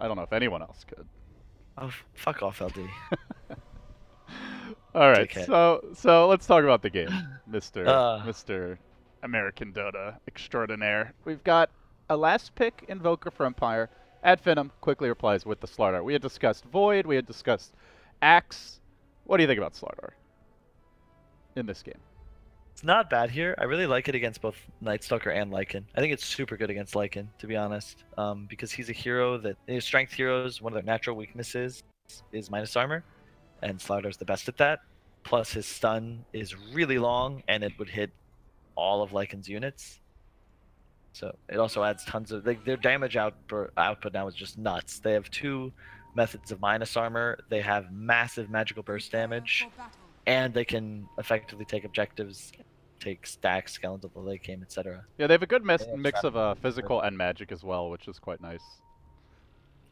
I don't know if anyone else could. Oh, fuck off, LD. All right, so so let's talk about the game, Mister Uh. Mister American Dota extraordinaire. We've got a last pick Invoker for Empire. Ad Finem quickly replies with the Slardar. We had discussed Void. We had discussed Axe. What do you think about Slardar in this game? It's not bad here. I really like it against both Night Stalker and Lycan. I think it's super good against Lycan, to be honest, um, because he's a hero that his strength heroes. One of their natural weaknesses is minus armor, and Slardar's the best at that. Plus, his stun is really long, and it would hit all of Lycan's units. So it also adds tons of like their damage output output now is just nuts. They have two methods of minus armor. They have massive magical burst damage and they can effectively take objectives, take stacks, skeleton of the late game, etc. Yeah, they have a good mix, mix of uh, physical and magic as well, which is quite nice.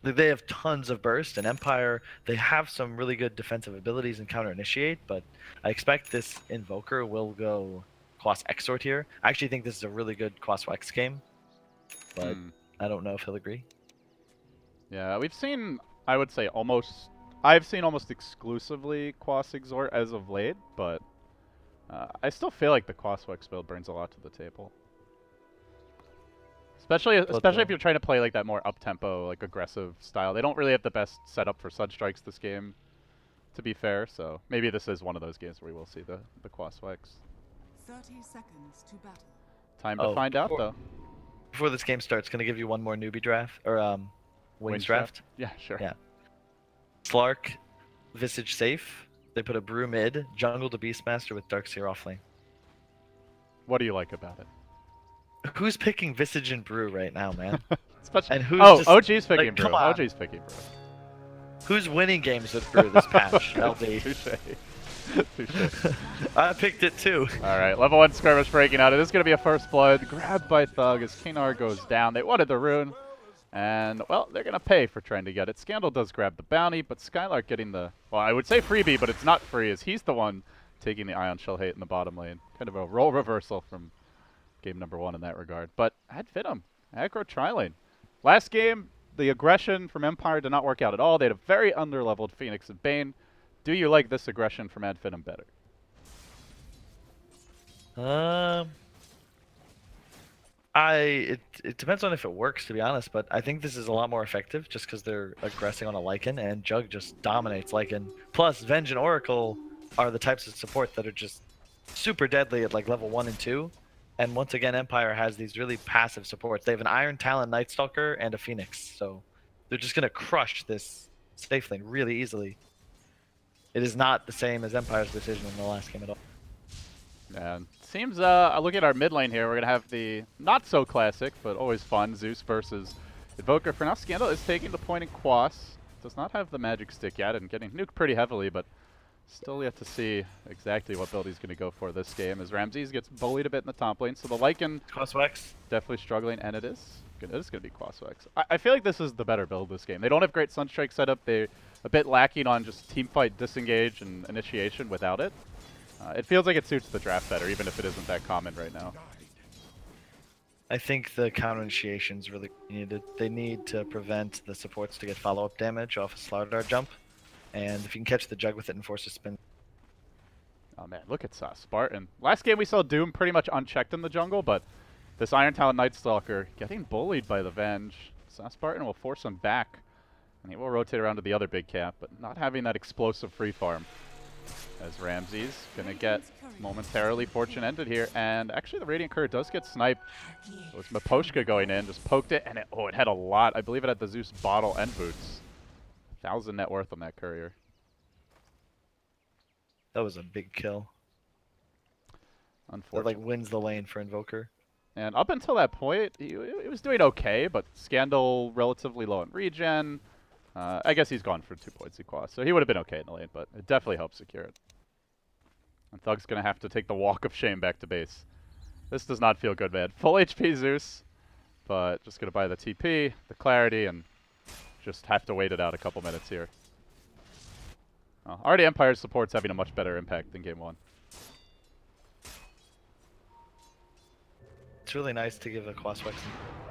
They have tons of burst and Empire. They have some really good defensive abilities and counter initiate, but I expect this Invoker will go Quas Exort here. I actually think this is a really good Quas Wex game, but Hmm. I don't know if he'll agree. Yeah, we've seen, I would say, almost. I've seen almost exclusively Quas Exort as of late, but uh, I still feel like the Quaswex build brings a lot to the table. Especially, especially if you're trying to play like that more up tempo, like aggressive style. They don't really have the best setup for Sunstrikes this game, to be fair. So maybe this is one of those games where we will see the the Quaswex. 30 seconds to battle. Time to Oh, find out, though. Before this game starts, gonna give you one more newbie draft or um, wings, Wings draft. Yeah, sure. Yeah. Slark, Visage safe. They put a Brew mid, jungle to Beastmaster with Darkseer offlane. What do you like about it? Who's picking Visage and Brew right now, man? And who's oh, just- OG's picking like, Brew. OG's picking Brew. Who's winning games with Brew this patch? LD. Touche. Touche. I picked it too. All right, level one skirmish breaking out. It is going to be a first blood. Grabbed by Thug as Kinar goes down. They wanted the rune. And, well, they're going to pay for trying to get it. Scandal does grab the bounty, but Skylark getting the, well, I would say freebie, but it's not free as he's the one taking the Ion Shell hate in the bottom lane. Kind of a role reversal from game number one in that regard. But I'd fit him. Aggro tri-lane. Last game, the aggression from Empire did not work out at all. They had a very underleveled Phoenix and Bane. Do you like this aggression from Ad Finem better? Um, I it it depends on if it works to be honest, but I think this is a lot more effective just because they're aggressing on a Lycan and Jug just dominates Lycan. Plus, Venge and Oracle are the types of support that are just super deadly at like level one and two. And once again, Empire has these really passive supports. They have an Iron Talon Night Stalker and a Phoenix, so they're just gonna crush this safe lane really easily. It is not the same as Empire's decision in the last game at all. And seems, uh, I look at our mid lane here. We're going to have the not so classic, but always fun Zeus versus Invoker. For now, Scandal is taking the point in Quas. Does not have the magic stick yet and getting nuked pretty heavily, but still yet to see exactly what build he's going to go for this game as Ramses gets bullied a bit in the top lane. So the Lycan Crosswax. definitely struggling, and it is. It is going to be Quaswex. I, I feel like this is the better build this game. They don't have great Sunstrike setup. They're a bit lacking on just team fight disengage and initiation without it. Uh, it feels like it suits the draft better, even if it isn't that common right now. I think the counter initiation is really needed. They need to prevent the supports to get follow up damage off a Slardar jump. And if you can catch the jug with it and force a spin. Oh man, look at uh, Spartan. Last game we saw Doom pretty much unchecked in the jungle, but this Iron Talon Night Stalker getting bullied by the Venge. So Spartan will force him back, and he will rotate around to the other big cap, but not having that explosive free farm. As Ramses gonna get momentarily fortune ended here, and actually the Radiant Courier does get sniped. It was Miposhka going in, just poked it, and it, oh, it had a lot. I believe it had the Zeus bottle and boots. Thousand net worth on that courier. That was a big kill. That Unfortunately. like wins the lane for Invoker. And up until that point, he, he was doing okay, but Scandal relatively low in regen. Uh, I guess he's gone for two points equal, so he would have been okay in the lane, but it definitely helped secure it. And Thug's going to have to take the walk of shame back to base. This does not feel good, man. Full HP Zeus, but just going to buy the TP, the clarity, and just have to wait it out a couple minutes here. Uh, already Empire support's having a much better impact than game one. It's really nice to give a Quaswex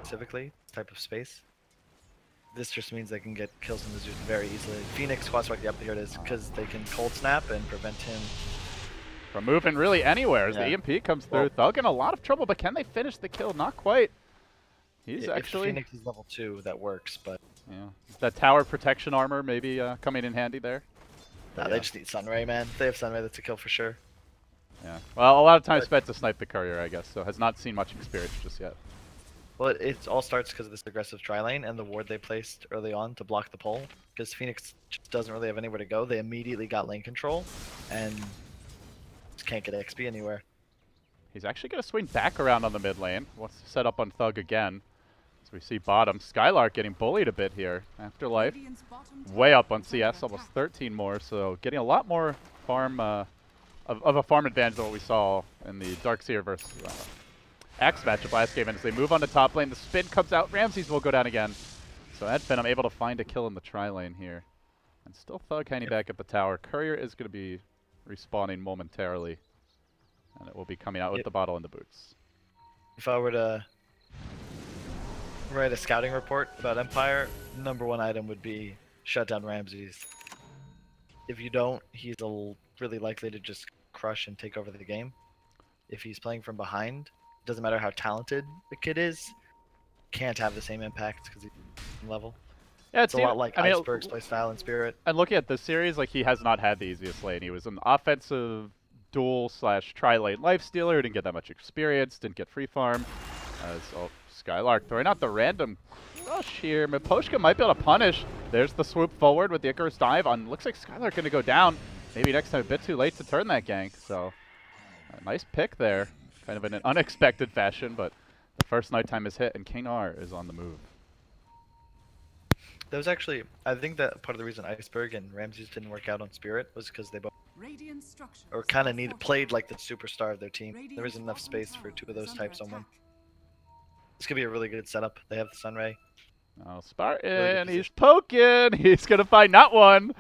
specifically type of space. This just means they can get kills in the Zeus very easily. Phoenix quad strike, yep, here it is, because they can cold snap and prevent him. From moving really anywhere as the EMP comes through. Well- Thug in a lot of trouble, but can they finish the kill? Not quite. He's If actually Phoenix is level two, that works, but yeah. That tower protection armor maybe uh, coming in handy there. nah, Yeah. they just need Sunray, man. They have Sunray, that's a kill for sure. Yeah. Well, a lot of time spent to snipe the courier, I guess. So has not seen much experience just yet. Well, it, it all starts because of this aggressive tri lane and the ward they placed early on to block the pole. Because Phoenix just doesn't really have anywhere to go. They immediately got lane control and just can't get XP anywhere. He's actually going to swing back around on the mid lane. Wants to set up on Thug again. So we see bottom. Skylark getting bullied a bit here. Afterlife. Radiant's Way up on CS, almost 13 more. So getting a lot more farm, uh, of, of a farm advantage than what we saw in the Darkseer versus uh, Axe matchup last game. And as they move on to top lane, the spin comes out. Ramses will go down again. So Adfin, I'm able to find a kill in the tri lane here. And still Thug hanging Yep. back at the tower. Courier is going to be respawning momentarily. And it will be coming out with Yep. the bottle and the boots. If I were to write a scouting report about Empire, number one item would be shut down Ramses. If you don't, he's really likely to just crush and take over the game. If he's playing from behind, doesn't matter how talented the kid is, can't have the same impact because he's level. Yeah, It's a lot like I Iceberg's play style and Spirit. And looking at the series, like he has not had the easiest lane. He was an offensive dual slash tri lane life stealer. Didn't get that much experience. Didn't get free farm. As oh, Skylark throwing out the random rush here. Miposhka might be able to punish. There's the swoop forward with the Icarus dive on. Looks like Skylark going to go down. Maybe next time a bit too late to turn that gank. So a nice pick there, kind of in an unexpected fashion. But the first nighttime is hit, and Kanar is on the move. That was actually, I think that part of the reason Iceberg and Ramses didn't work out on Spirit was because they both Radiant structures or kind of need played like the superstar of their team. There Radiant's isn't enough space for two of those under types on one. This could be a really good setup. They have the Sunray. Oh, Spartan, position. he's poking. He's going to find not one,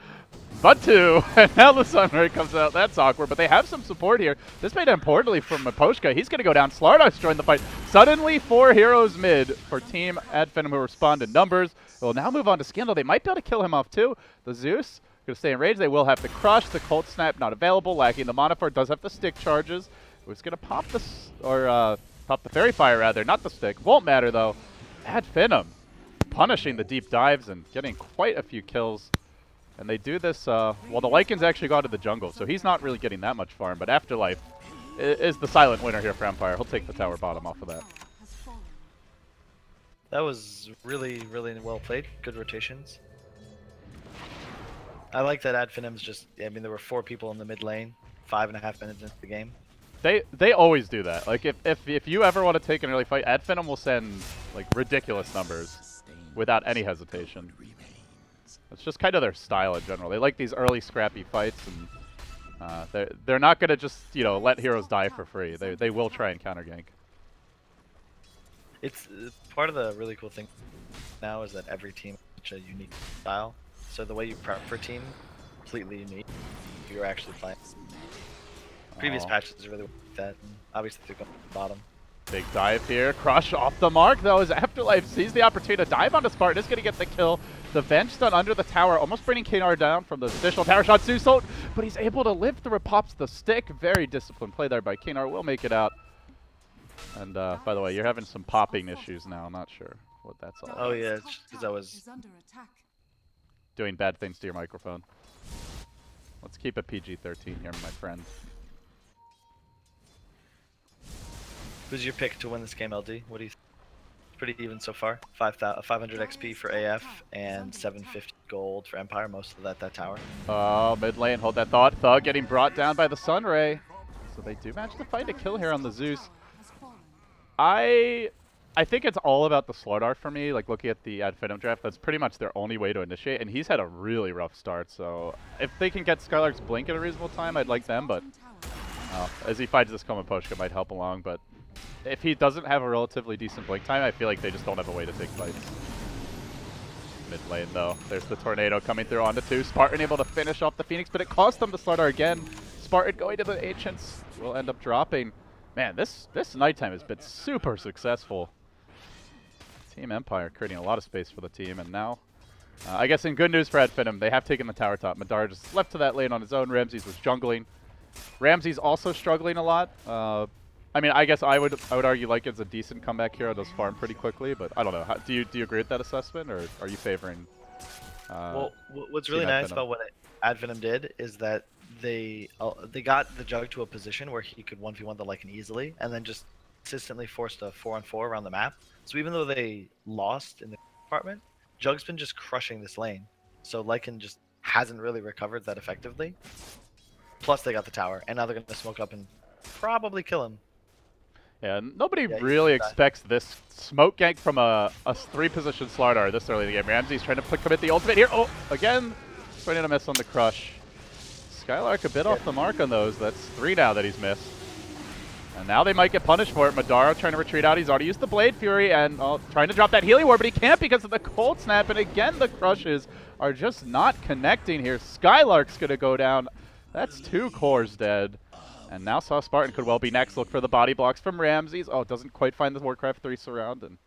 but two. And now the Sunray comes out. That's awkward, but they have some support here. This made importantly from Miposhka. He's going to go down. Slardark's joined the fight. Suddenly, four heroes mid for Team Ad Finem who respond in numbers. We'll now move on to Scandal. They might be able to kill him off too. The Zeus going to stay in. They will have to crush. The Cold Snap not available, lacking the Monifer. Does have the stick charges. It was going to pop the, or uh, pop the Faerie Fire rather, not the stick. Won't matter though. Ad Finem punishing the deep dives and getting quite a few kills. And they do this, uh, well, the Lycan's actually gone to the jungle, so he's not really getting that much farm. But Afterlife is the silent winner here for Empire. He'll take the tower bottom off of that. Tower has fallen. That was really, really well played. Good rotations. I like that Ad Finem's just, I mean, there were four people in the mid lane, five and a half minutes into the game. They they always do that. Like if if, if you ever want to take an early fight, Ad Finem will send like ridiculous numbers without any hesitation. It's just kind of their style in general. They like these early scrappy fights, and uh, they're they're not gonna just you know let heroes die for free. They they will try and counter gank. It's uh, part of the really cool thing now is that every team has such a unique style. So the way you prep for team, completely unique. You're actually playing. Previous Aw. patches really like that. And obviously they're going to the bottom. Big dive here. Crush off the mark, though, as Afterlife sees the opportunity to dive onto Spartan. Is going to get the kill. The bench done under the tower, almost bringing Kanar down from the additional tower shot. Susult, but he's able to live through it. Pops the stick. Very disciplined play there by Kanar. Will make it out. And uh, by the way, you're having some popping issues now. I'm not sure what that's all. Oh, about. yeah, Dire's it's top just 'cause I was- is under attack. Doing bad things to your microphone. Let's keep it PG-13 here, my friend. Who's your pick to win this game, LD? What do you think? Pretty even so far. 5, 500 XP for AF and 750 gold for Empire. Most of that, that tower. Oh, mid lane, hold that thought. Thug getting brought down by the Sunray. So they do manage to find a kill here on the Zeus. I I think it's all about the Slardar for me. Like looking at the Ad Finem draft, that's pretty much their only way to initiate, and he's had a really rough start. So if they can get Skylark's blink at a reasonable time, I'd like them. But uh, as he finds this Komaposhka might help along. But if he doesn't have a relatively decent blink time, I feel like they just don't have a way to take fights. Mid lane though, there's the tornado coming through onto two. Spartan able to finish off the Phoenix, but it cost them the Slardar again. Spartan going to the Ancients will end up dropping. Man, this this nighttime has been super successful. Team Empire creating a lot of space for the team, and now Uh, I guess in good news for Ad Finem, they have taken the tower top. Madara just left to that lane on his own. Ramses was jungling. Ramses also struggling a lot. Uh, I mean, I guess I would I would argue like it's a decent comeback hero. Does farm pretty quickly, but I don't know. How, do you do you agree with that assessment, or are you favoring? Uh, well, what's really nice Ad Finem. about what Ad Finem did is that they uh, they got the Jug to a position where he could 1v1 the Lycan easily, and then just consistently forced a 4 on 4 around the map. So even though they lost in the department, Jug's been just crushing this lane. So Lycan just hasn't really recovered that effectively. Plus they got the tower, and now they're gonna smoke up and probably kill him. Yeah, nobody Yeah, really expects this smoke gank from a, a three-position Slardar this early in the game. Ramsey's trying to put, commit the ultimate here. Oh, again, trying to miss on the crush. Skylark a bit off the mark on those. That's three now that he's missed. And now they might get punished for it. Madara trying to retreat out. He's already used the Blade Fury and oh, trying to drop that Healing Ward, but he can't because of the Cold Snap. And again, the crushes are just not connecting here. Skylark's going to go down. That's two cores dead. And now Saw Spartan could well be next. Look for the body blocks from Ramses. Oh, doesn't quite find the Warcraft 3 surround. And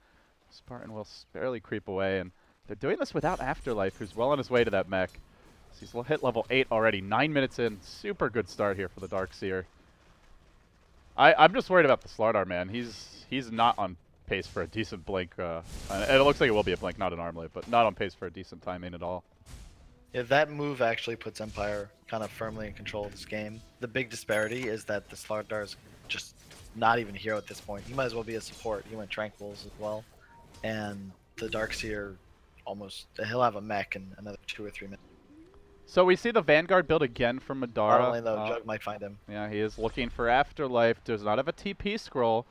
Spartan will barely creep away. And they're doing this without Afterlife, who's well on his way to that mech. So he's hit level 8 already. Nine minutes in. Super good start here for the Darkseer. I, I'm just worried about the Slardar, man. He's he's not on pace for a decent blink. Uh, and it looks like it will be a blink, not an armlet, but not on pace for a decent timing at all. Yeah, that move actually puts Empire kind of firmly in control of this game. The big disparity is that the Slardar is just not even a hero at this point. He might as well be a support. He went Tranquils as well. And the Darkseer almost, he'll have a mech in another two or three minutes. So we see the Vanguard build again from Madara. Bottom lane though, Uh, Jug might find him. Yeah, he is looking for Afterlife. Does not have a TP scroll.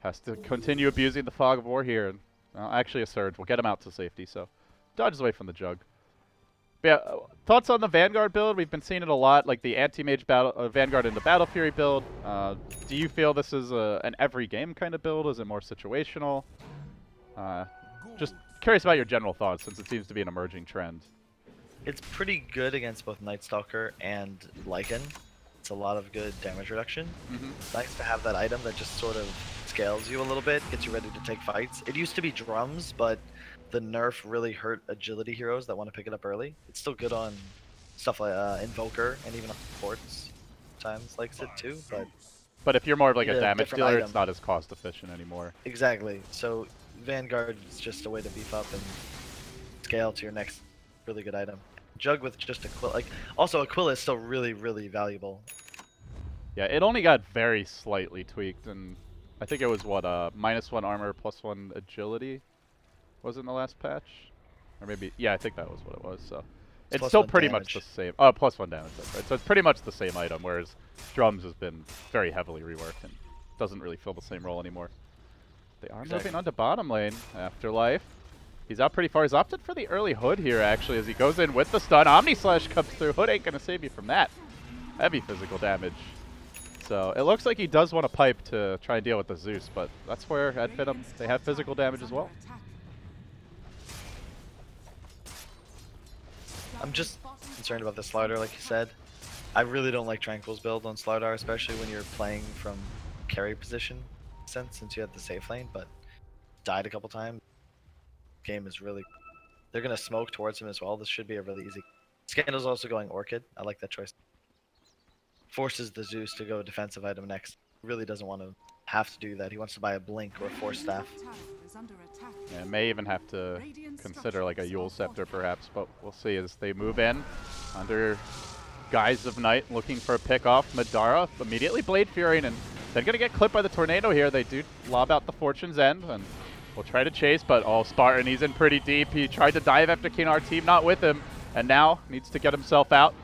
Has to continue abusing the Fog of War here. And, well, actually, a Surge will get him out to safety, so dodges away from the Jug. Yeah, uh, thoughts on the Vanguard build? We've been seeing it a lot, like the anti-mage battle uh, Vanguard into Battle Fury build. Uh, do you feel this is a, an every game kind of build? Is it more situational? Uh, just curious about your general thoughts, since it seems to be an emerging trend. It's pretty good against both Night Stalker and Lycan. It's a lot of good damage reduction. Mhm. It's nice to have that item that just sort of scales you a little bit, gets you ready to take fights. It used to be drums, but the nerf really hurt agility heroes that want to pick it up early. It's still good on stuff like uh, Invoker and even on supports. Times likes it too, but But if you're more of like a damage dealer, item. it's not as cost efficient anymore. exactly. So Vanguard is just a way to beef up and scale to your next really good item. Jug with just Aquila, like also Aquila is still really really valuable. Yeah, it only got very slightly tweaked, and I think it was what uh minus one armor plus one agility was in the last patch, or maybe yeah, I think that was what it was. So it's still pretty much the same. Oh, plus one damage. That's right. So it's pretty much the same item, whereas drums has been very heavily reworked and doesn't really fill the same role anymore. They are Exactly. moving on to bottom lane. Afterlife. He's out pretty far. He's opted for the early Hood here, actually, as he goes in with the stun. Omni Slash comes through. Hood ain't going to save you from that. Heavy physical damage. So it looks like he does want a pipe to try and deal with the Zeus, but that's where Ad Finem they have physical damage as well. I'm just concerned about the Slardar, like you said. I really don't like Tranquil's build on Slardar, especially when you're playing from carry position, since since you have the safe lane, but died a couple times. Game is really. They're gonna smoke towards him as well. This should be a really easy. Scandal's also going Orchid. I like that choice. Forces the Zeus to go defensive item next. Really doesn't want to have to do that. He wants to buy a Blink or a Force Staff. And may even have to consider like a Eul's Scepter perhaps, but we'll see as they move in under guise of night looking for a pick off. Madara immediately Blade Fury and then gonna get clipped by the tornado here. They do lob out the Fortune's End and will try to chase, but oh Spartan, he's in pretty deep. He tried to dive after Kinar team, not with him, and now needs to get himself out.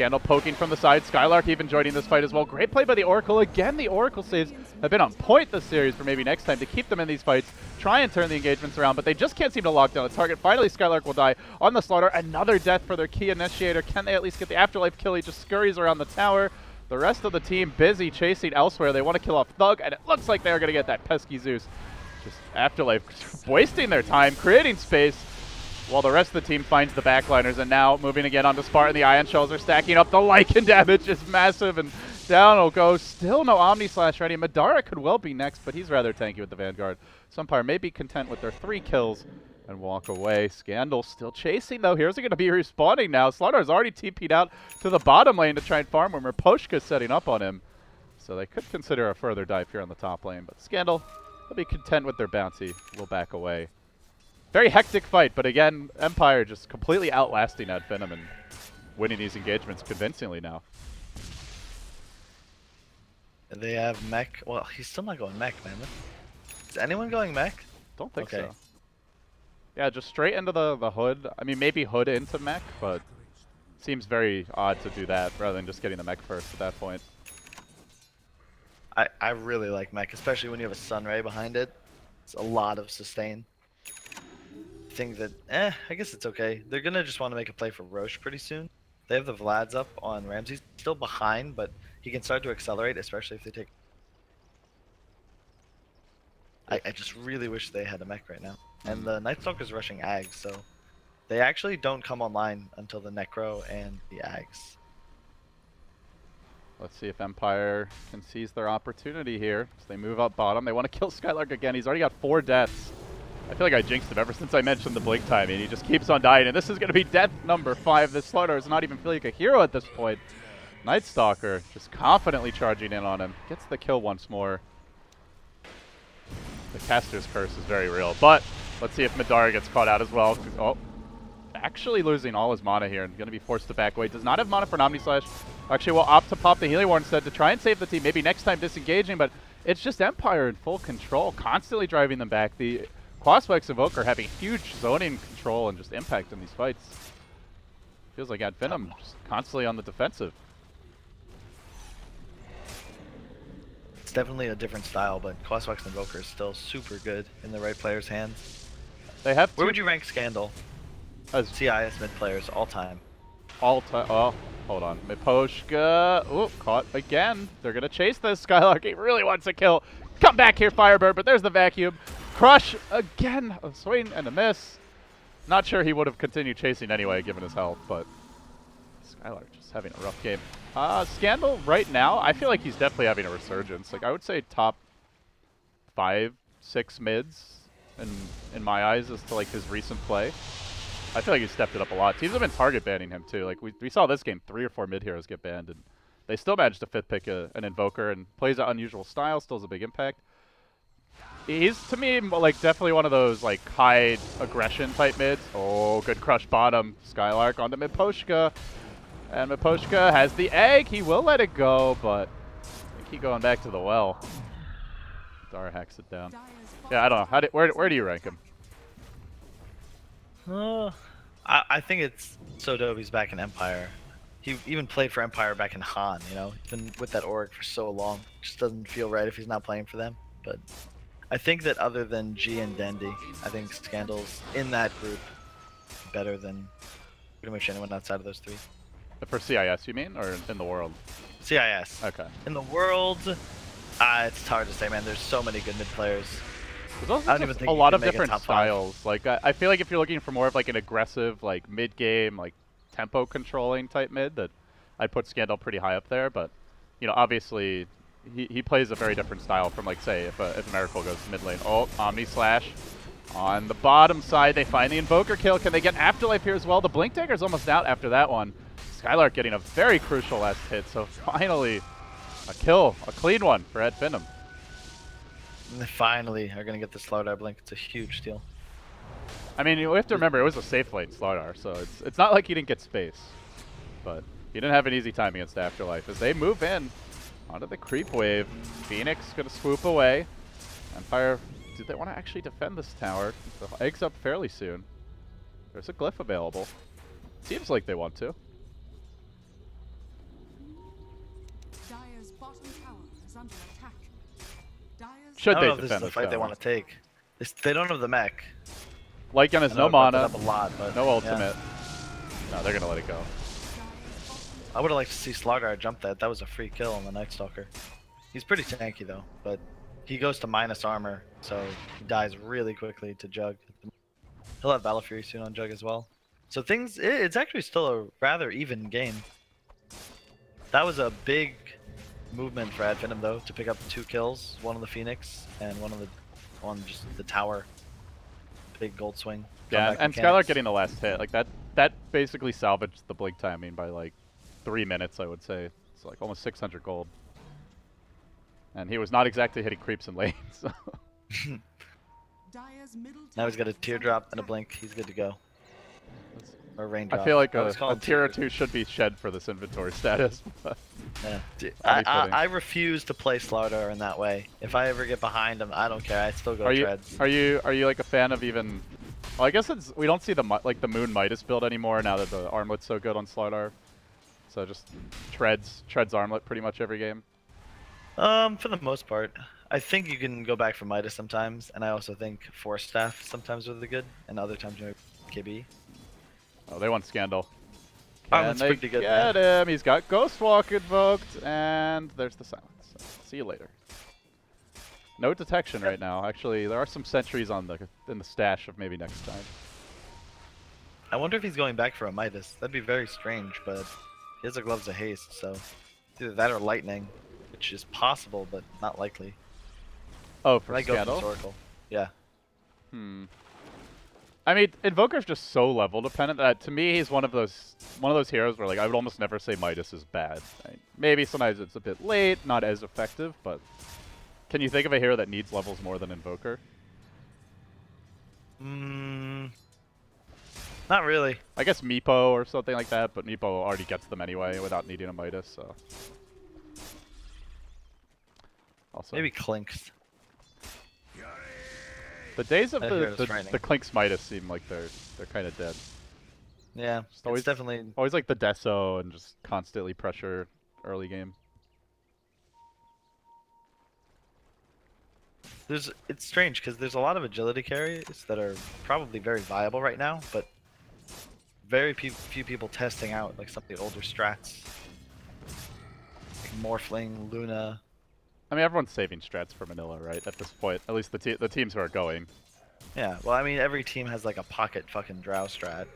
Scandal poking from the side. Skylark even joining this fight as well. Great play by the Oracle. Again, the Oracle saves have been on point this series for maybe next time to keep them in these fights. Try and turn the engagements around, but they just can't seem to lock down a target. Finally, Skylark will die on the Slardar. Another death for their key initiator. Can they at least get the afterlife kill? He just scurries around the tower. The rest of the team busy chasing elsewhere. They want to kill off Thug, and it looks like they're going to get that pesky Zeus. Just afterlife wasting their time, creating space while the rest of the team finds the backliners. And now moving again onto Spartan, the Ion Shells are stacking up. The Lycan damage is massive, and down will go. Still no Omni Slash ready. Madara could well be next, but he's rather tanky with the Vanguard. So Empire may be content with their three kills and walk away. Scandal still chasing though. Here's going to be respawning now. Slardar already TP'd out to the bottom lane to try and farm where Miposhka's setting up on him. So they could consider a further dive here on the top lane, but Scandal will be content with their bounty. Will back away. Very hectic fight, but again, Empire just completely outlasting Ad Finem and winning these engagements convincingly now. They have mech. Well, he's still not going mech, man. Is anyone going mech? Don't think Okay. so. Yeah, just straight into the, the hood. I mean, maybe hood into mech, but seems very odd to do that rather than just getting the mech first at that point. I, I really like mech, especially when you have a sunray behind it. It's a lot of sustain. Think that, eh, I guess it's okay. They're gonna just want to make a play for Roche pretty soon. They have the Vlads up on Ramsey, still behind, but he can start to accelerate, especially if they take. I, I just really wish they had a mech right now. And the Night Stalker's rushing Ags, so they actually don't come online until the Necro and the Ags. Let's see if Empire can seize their opportunity here. So they move up bottom. They want to kill Skylark again. He's already got four deaths. I feel like I jinxed him ever since I mentioned the blink timing. He just keeps on dying, and this is going to be death number five. This Slardar is not even feeling like a hero at this point. Night Stalker just confidently charging in on him. Gets the kill once more. The caster's curse is very real, but let's see if Madara gets caught out as well. Oh, actually losing all his mana here and going to be forced to back away. Does not have mana for an Omni Slash. Actually, will opt to pop the Healing Ward instead to try and save the team. Maybe next time disengaging, but it's just Empire in full control, constantly driving them back. The Quaswex Invoker having huge zoning control and just impact in these fights. Feels like Ad Finem just constantly on the defensive. It's definitely a different style, but Quaswex Invoker is still super good in the right player's hands. They have Where would you rank Scandal? as CIS mid players all time. all time. Oh, hold on. Miposhka. Oh, caught again. They're going to chase this. Skylark he really wants a kill. Come back here, Firebird, but there's the vacuum. Crush again. A swing and a miss. Not sure he would have continued chasing anyway, given his health, but Skylark just having a rough game. Uh, Scandal right now, I feel like he's definitely having a resurgence. Like, I would say top five, six mids in, in my eyes as to, like, his recent play. I feel like he's stepped it up a lot. Teams have been target banning him too. Like we, we saw this game, three or four mid heroes get banned, and they still managed to fifth pick a, an invoker and plays an unusual style. Still has a big impact. He's to me like definitely one of those like high aggression type mids. Oh, good crush bottom. Skylark onto Miposhka, and Miposhka has the egg. He will let it go, but I going back to the well. Dara hacks it down. Yeah, I don't know. How do, where where do you rank him? Uh, I, I think it's so dope he's back in Empire. He even played for Empire back in Han, you know? He's been with that org for so long. Just doesn't feel right if he's not playing for them. But I think that other than G and Dendy, I think Scandal's in that group better than pretty much anyone outside of those three. For CIS, you mean, or in the world? CIS. Okay. In the world, uh, it's hard to say, man. There's so many good mid players. There's also I don't even think a lot of different top five. styles. Like I, I feel like if you're looking for more of like an aggressive, like mid game, like tempo controlling type mid, that I'd put Scandal pretty high up there. But you know, obviously, he, he plays a very different style from like say if a, if Miracle goes mid lane. Oh, Omni Slash. On the bottom side, they find the Invoker kill. Can they get Afterlife here as well? The Blink Dagger's almost out after that one. Skylark getting a very crucial last hit, so finally a kill, a clean one for Ad Finem. And they finally are going to get the Slardar Blink. It's a huge deal. I mean, you have to remember it was a safe lane Slardar, so it's it's not like he didn't get space, but he didn't have an easy time against Afterlife as they move in onto the creep wave. Phoenix gonna swoop away. Empire, do they want to actually defend this tower? The egg's up fairly soon. There's a glyph available. Seems like they want to. Dire's bottom tower is under attack. Dire's Should they don't know if this defend is a this fight they want to take. This, they don't have the mech. Lycan has I no know I brought that mana, up a lot, but no yeah. ultimate. No, they're gonna let it go. I would have liked to see Slardar jump that. That was a free kill on the Night Stalker. He's pretty tanky though, but he goes to minus armor, so he dies really quickly to Jug. He'll have Battle Fury soon on Jug as well. So things, it's actually still a rather even game. That was a big movement for Ad Finem though, to pick up two kills, one on the Phoenix and one on the on just the tower. big gold swing. Yeah, and Skylar mechanics. getting the last hit, like that that basically salvaged the blink timing by like three minutes, I would say. It's like almost 600 gold. And he was not exactly hitting creeps in lanes. So. Now he's got a teardrop and a blink. He's good to go. Or raindrop. I feel like I a, was a tier or two should be shed for this inventory status. but- Yeah. I, I. I refuse to play Slardar in that way. If I ever get behind him, I don't care. I still go are you are you are you like a fan of even? Well, I guess it's we don't see the like the Moon Midas build anymore now that the armlet's so good on Slardar. So just treads treads armlet pretty much every game. Um, for the most part, I think you can go back for Midas sometimes, and I also think Force Staff sometimes are really good, and other times maybe KB. Oh, they want Scandal. Oh, Can that's they pretty good, get man. him? He's got Ghost Walk invoked, and there's the silence. See you later. No detection right now. Actually, there are some sentries on the in the stash of maybe next time. I wonder if he's going back for a Midas. That'd be very strange, but he has a Gloves of Haste, so either that or Lightning, which is possible, but not likely. Oh, for I go. Yeah. Hmm. I mean, Invoker's just so level dependent that to me he's one of those one of those heroes where like I would almost never say Midas is bad. Right? Maybe sometimes it's a bit late, not as effective, but can you think of a hero that needs levels more than Invoker? Mm, not really. I guess Meepo or something like that, but Meepo already gets them anyway without needing a Midas, so. Also, Maybe Clinkz. the days of the, the, the Clinkz Midas seem like they're they're kind of dead. Yeah, Just always- it's definitely Always like the Deso and just constantly pressure early game. There's it's strange because there's a lot of agility carries that are probably very viable right now, but very few, few people testing out like some of the older strats, like Morphling, Luna. I mean, everyone's saving strats for Manila, right? At this point, at least the te the teams who are going. Yeah, well, I mean, every team has like a pocket fucking Drow strat.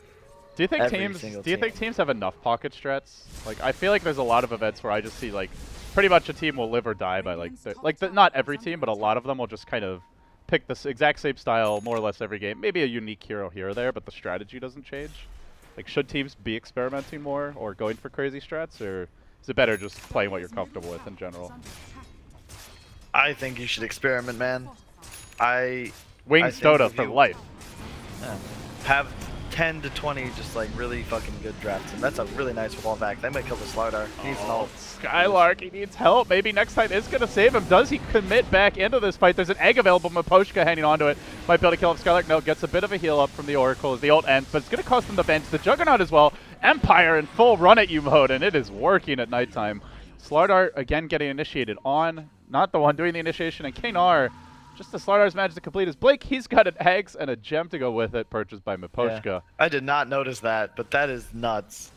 Do you think Every teams? Do you think teams have enough pocket strats? Like, I feel like there's a lot of events where I just see like, pretty much a team will live or die by like, the, like the, not every team, but a lot of them will just kind of pick the exact same style more or less every game. Maybe a unique hero here or there, but the strategy doesn't change. Like, should teams be experimenting more or going for crazy strats, or is it better just playing what you're comfortable with in general? I think you should experiment, man. I Wings think Dota for life. yeah, have 10 to 20 just like really fucking good drafts, and that's a really nice wall back. They might kill the Slardar. He needs Oh. Skylark, he needs help. Maybe next time is going to save him. Does he commit back into this fight? There's an egg available. Miposhka hanging onto it. Might be able to kill up Skylark. No, gets a bit of a heal up from the Oracle as the ult ends, but it's going to cost him the bench. The Juggernaut as well. Empire in full run at you mode, and it is working at nighttime. Slardar again getting initiated on. Not the one doing the initiation, and Kanar, just as Slardar's managed to complete his Blake. he's got an eggs and a gem to go with it, purchased by Miposhka. Yeah. I did not notice that, but that is nuts.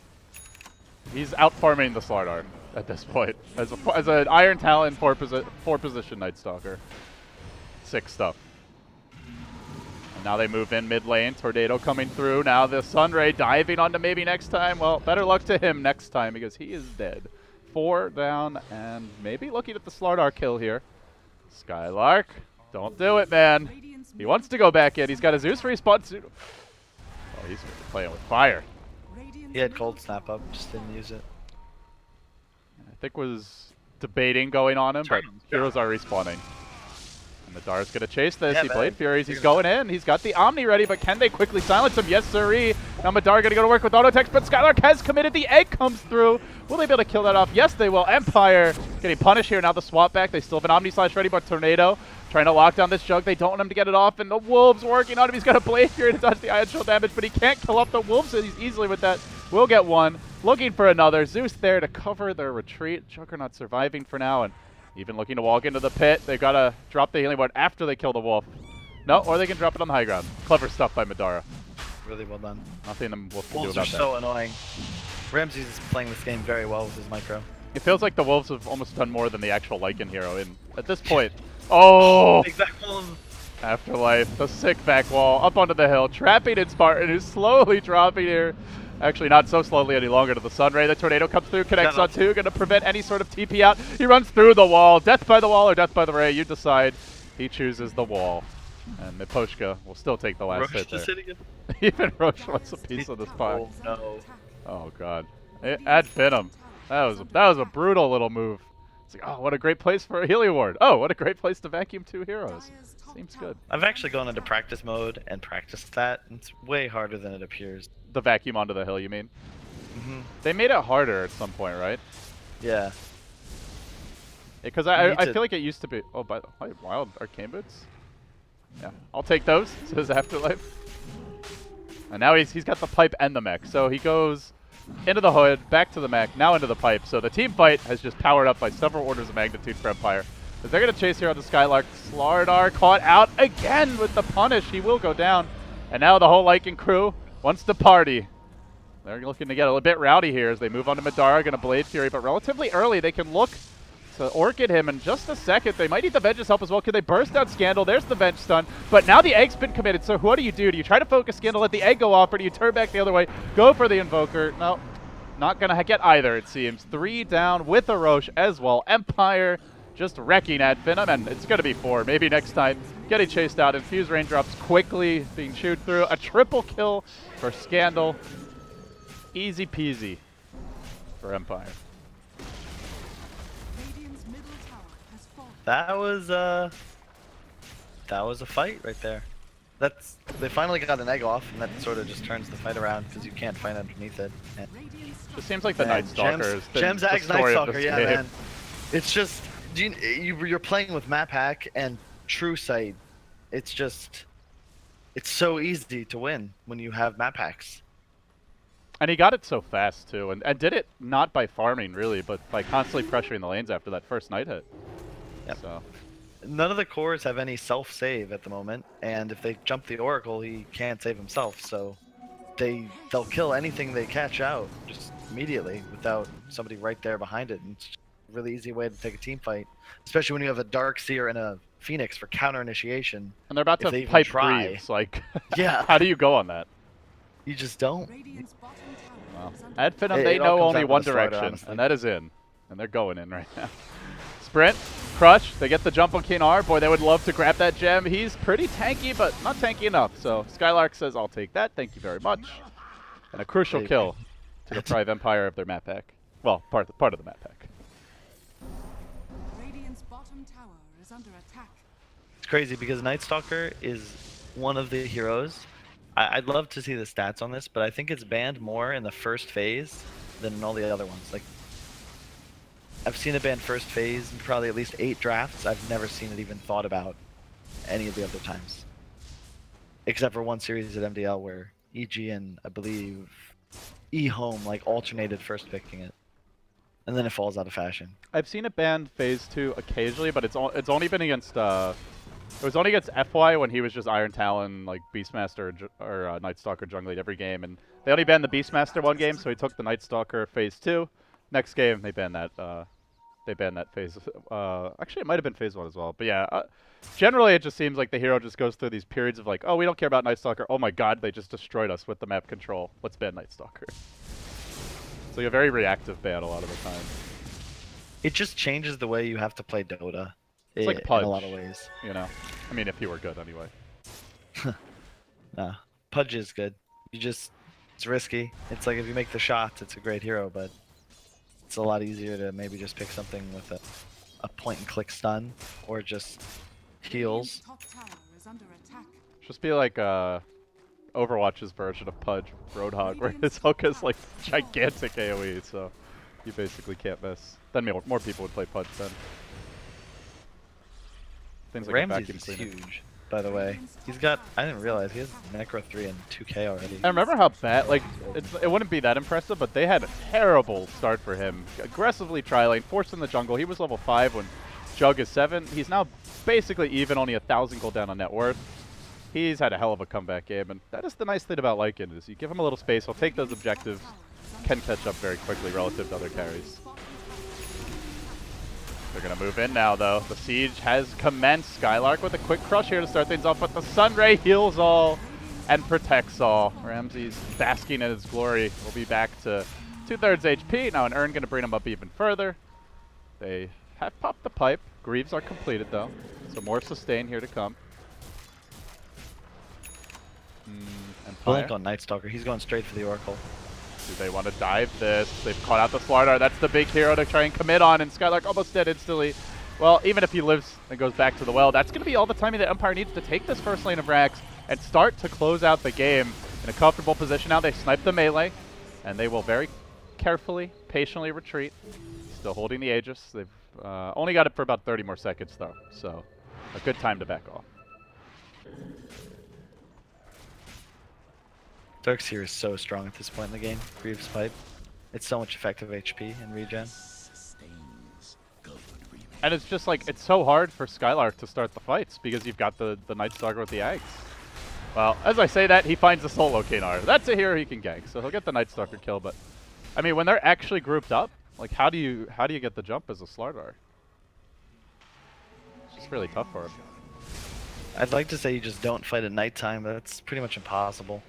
He's out farming the Slardar at this point as a as an Iron Talon four posi four position Night Stalker. Sick stuff. And now they move in mid lane. Tornado coming through. Now the Sunray diving onto maybe next time. Well, better luck to him next time because he is dead. Four down and maybe looking at the Slardar kill here. Skylark, don't do it, man. He wants to go back in. He's got a Zeus respawn soon. Oh, he's playing with fire. He had cold snap up, just didn't use it. I think was debating going on him, but Turn him. heroes are respawning. And Madar's gonna chase this. Yeah, he played Furies. He's gonna- in. He's got the Omni ready, but can they quickly silence him? Yes, sirree. Now Madar gonna go to work with auto text, but Skylark has committed. The egg comes through. Will they be able to kill that off? Yes, they will. Empire getting punished here. Now the swap back. They still have an Omni slash ready, but Tornado trying to lock down this jug. They don't want him to get it off, and the Wolves working on him. He's got a Blade here to dodge the Ion Shell damage, but he can't kill off the Wolves so he's easily with that. Will get one. Looking for another. Zeus there to cover their retreat. Juggernaut surviving for now, and even looking to walk into the pit. They've got to drop the healing ward after they kill the wolf. No, or they can drop it on the high ground. Clever stuff by Madara. Really well done. Nothing the wolf can do Wolves are about that. so annoying. Ramses is playing this game very well with his micro. It feels like the wolves have almost done more than the actual Lycan hero. And at this point, oh, Big back wolf. afterlife, the sick back wall up onto the hill, trapping in Spartan, who's slowly dropping here. Actually, not so slowly any longer to the Sunray. The tornado comes through, connects on two, going to prevent any sort of TP out. He runs through the wall. Death by the wall or death by the ray, you decide. He chooses the wall. And Miposhka will still take the last Roche hit there. hit again. Even Roche wants a piece of this pie. Oh no. Oh god. Eh, Ad Finem. That was a, that was a brutal little move. It's like, oh, what a great place for a Healy Ward. Oh, what a great place to vacuum two heroes. Seems good. I've actually gone into practice mode and practiced that. It's way harder than it appears. The vacuum onto the hill, you mean? hmm They made it harder at some point, right? Yeah. Because You I, I to- feel like it used to be. Oh, by the way, wild arcane boots. Yeah, I'll take those. Says Afterlife. And now he's he's got the pipe and the mech, so he goes into the hood, back to the mech, now into the pipe. So the team fight has just powered up by several orders of magnitude for Empire. But they're gonna chase here on the Skylark. Slardar caught out again with the punish. He will go down. And now the whole Lycan crew wants to party. They're looking to get a little bit rowdy here as they move on to Madara, gonna Blade Fury, but relatively early they can look to Orchid him in just a second. They might need the Vengeance help as well. Can they burst out Scandal? There's the Venge stun. But now the Egg's been committed, so what do you do? Do you try to focus Scandal, let the Egg go off, or do you turn back the other way, go for the Invoker? No, not gonna get either, it seems. Three down with a Roche as well. Empire just wrecking Ad Finem, and it's gonna be four. Maybe next time, getting chased out. Infuse raindrops quickly being chewed through. A triple kill for Scandal. Easy peasy for Empire. That was uh that was a fight right there. That's they finally got an egg off, and that sort of just turns the fight around because you can't fight underneath it. And It seems like the Night Stalker Gems, is the, Gems the Axe story Night Stalker, yeah, man. It's just you, you you're playing with map hack and true sight. It's just it's so easy to win when you have map hacks. And he got it so fast too, and, and did it not by farming really, but by constantly pressuring the lanes after that first night hit. Yep. So None of the cores have any self save at the moment, and if they jump the Oracle, he can't save himself. So they they'll kill anything they catch out just immediately without somebody right there behind it. And it's a really easy way to take a team fight, especially when you have a Dark Seer and a Phoenix for counter initiation. and they're about to they pipe try. Greaves. Like, Yeah. how do you go on that? You just don't. Radiant's bottom tower Well, is Ad Finem, they know only one the starter, direction, honestly. and that is in, and they're going in right now. Sprint, crush. They get the jump on Kinar. Boy, they would love to grab that gem. He's pretty tanky, but not tanky enough. So Skylark says, "I'll take that. Thank you very much." And a crucial Baby. kill to deprive Empire of their map pack. Well, part part of the map pack. Radiant's bottom tower is under attack. It's crazy because Night Stalker is one of the heroes. I- I'd love to see the stats on this, but I think it's banned more in the first phase than in all the other ones. Like, I've seen it banned first phase in probably at least eight drafts. I've never seen it even thought about any of the other times, except for one series at MDL where EG and I believe E Home like alternated first picking it, and then it falls out of fashion. I've seen it banned phase two occasionally, but it's it's only been against uh, it was only against FY when he was just Iron Talon, like Beastmaster or, or uh, Night Stalker jungling every game, and they only banned the Beastmaster one game, so he took the Night Stalker phase two. Next game they banned that. Uh, they banned that phase. Uh, actually, it might have been phase one as well. But yeah, uh, generally it just seems like the hero just goes through these periods of like, oh, we don't care about Night Stalker. Oh my God, they just destroyed us with the map control. Let's ban Night Stalker. It's like a very reactive ban a lot of the time. It just changes the way you have to play Dota. It's like i- in a lot of ways. You know, I mean, if you were good anyway. Nah, Pudge is good. You just it's risky. It's like if you make the shots, it's a great hero, but it's a lot easier to maybe just pick something with a a point and click stun or just heals. Radiant's top tower is under attack. Just be like uh, Overwatch's version of Pudge, Roadhog, where his hook is like gigantic AoE, so you basically can't miss. Then more, more people would play Pudge then. Things like a Ramses vacuum is huge, by the way. He's got I didn't realize he has Necro 3 and 2K already. I remember how bad, like, it wouldn't be that impressive, but they had a terrible start for him. Aggressively tri-lane, forced in the jungle. He was level 5 when Jug is 7. He's now basically even, only a 1,000 gold down on net worth. He's had a hell of a comeback game, and that is the nice thing about Lycan, is you give him a little space, he'll take those objectives, can catch up very quickly relative to other carries. They're going to move in now, though. The siege has commenced. Skylark with a quick crush here to start things off, but the Sunray heals all and protects all. Ramses basking in his glory We'll be back to two-thirds HP. Now an Urn going to bring him up even further. They have popped the pipe. Greaves are completed, though, so more sustain here to come. Mm, Blink on Night Stalker. He's going straight for the Oracle. Do they want to dive this? They've caught out the Slardar. That's the big hero to try and commit on, and Skylark almost dead instantly. Well, even if he lives and goes back to the well, that's going to be all the timing that Empire needs to take this first lane of Rax and start to close out the game in a comfortable position. Now they snipe the melee, and they will very carefully, patiently retreat. Still holding the Aegis. They've uh, only got it for about 30 more seconds, though, so a good time to back off. Dirks here is so strong at this point in the game. Greaves Pipe. It's so much effective HP and regen. And it's just like, it's so hard for Skylark to start the fights because you've got the, the Night Stalker with the eggs. Well, as I say that, he finds the solo Kanar. That's a hero he can gank, so he'll get the Night Stalker kill, but I mean, when they're actually grouped up, like how do you how do you get the jump as a Slardar? It's just really tough for him. I'd like to say you just don't fight at nighttime, but that's pretty much impossible.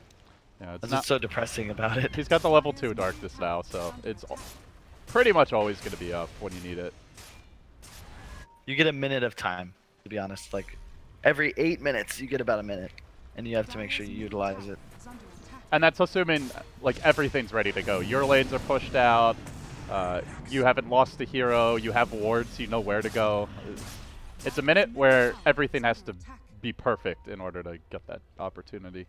Yeah, it's That's not, so depressing about it. he's got the level 2 darkness now, so it's pretty much always going to be up when you need it. You get a minute of time, to be honest. Like, every eight minutes, you get about a minute. And you have to make sure you utilize it. And that's assuming like everything's ready to go. Your lanes are pushed out. Uh, you haven't lost a hero. You have wards. You know where to go. It's a minute where everything has to be perfect in order to get that opportunity.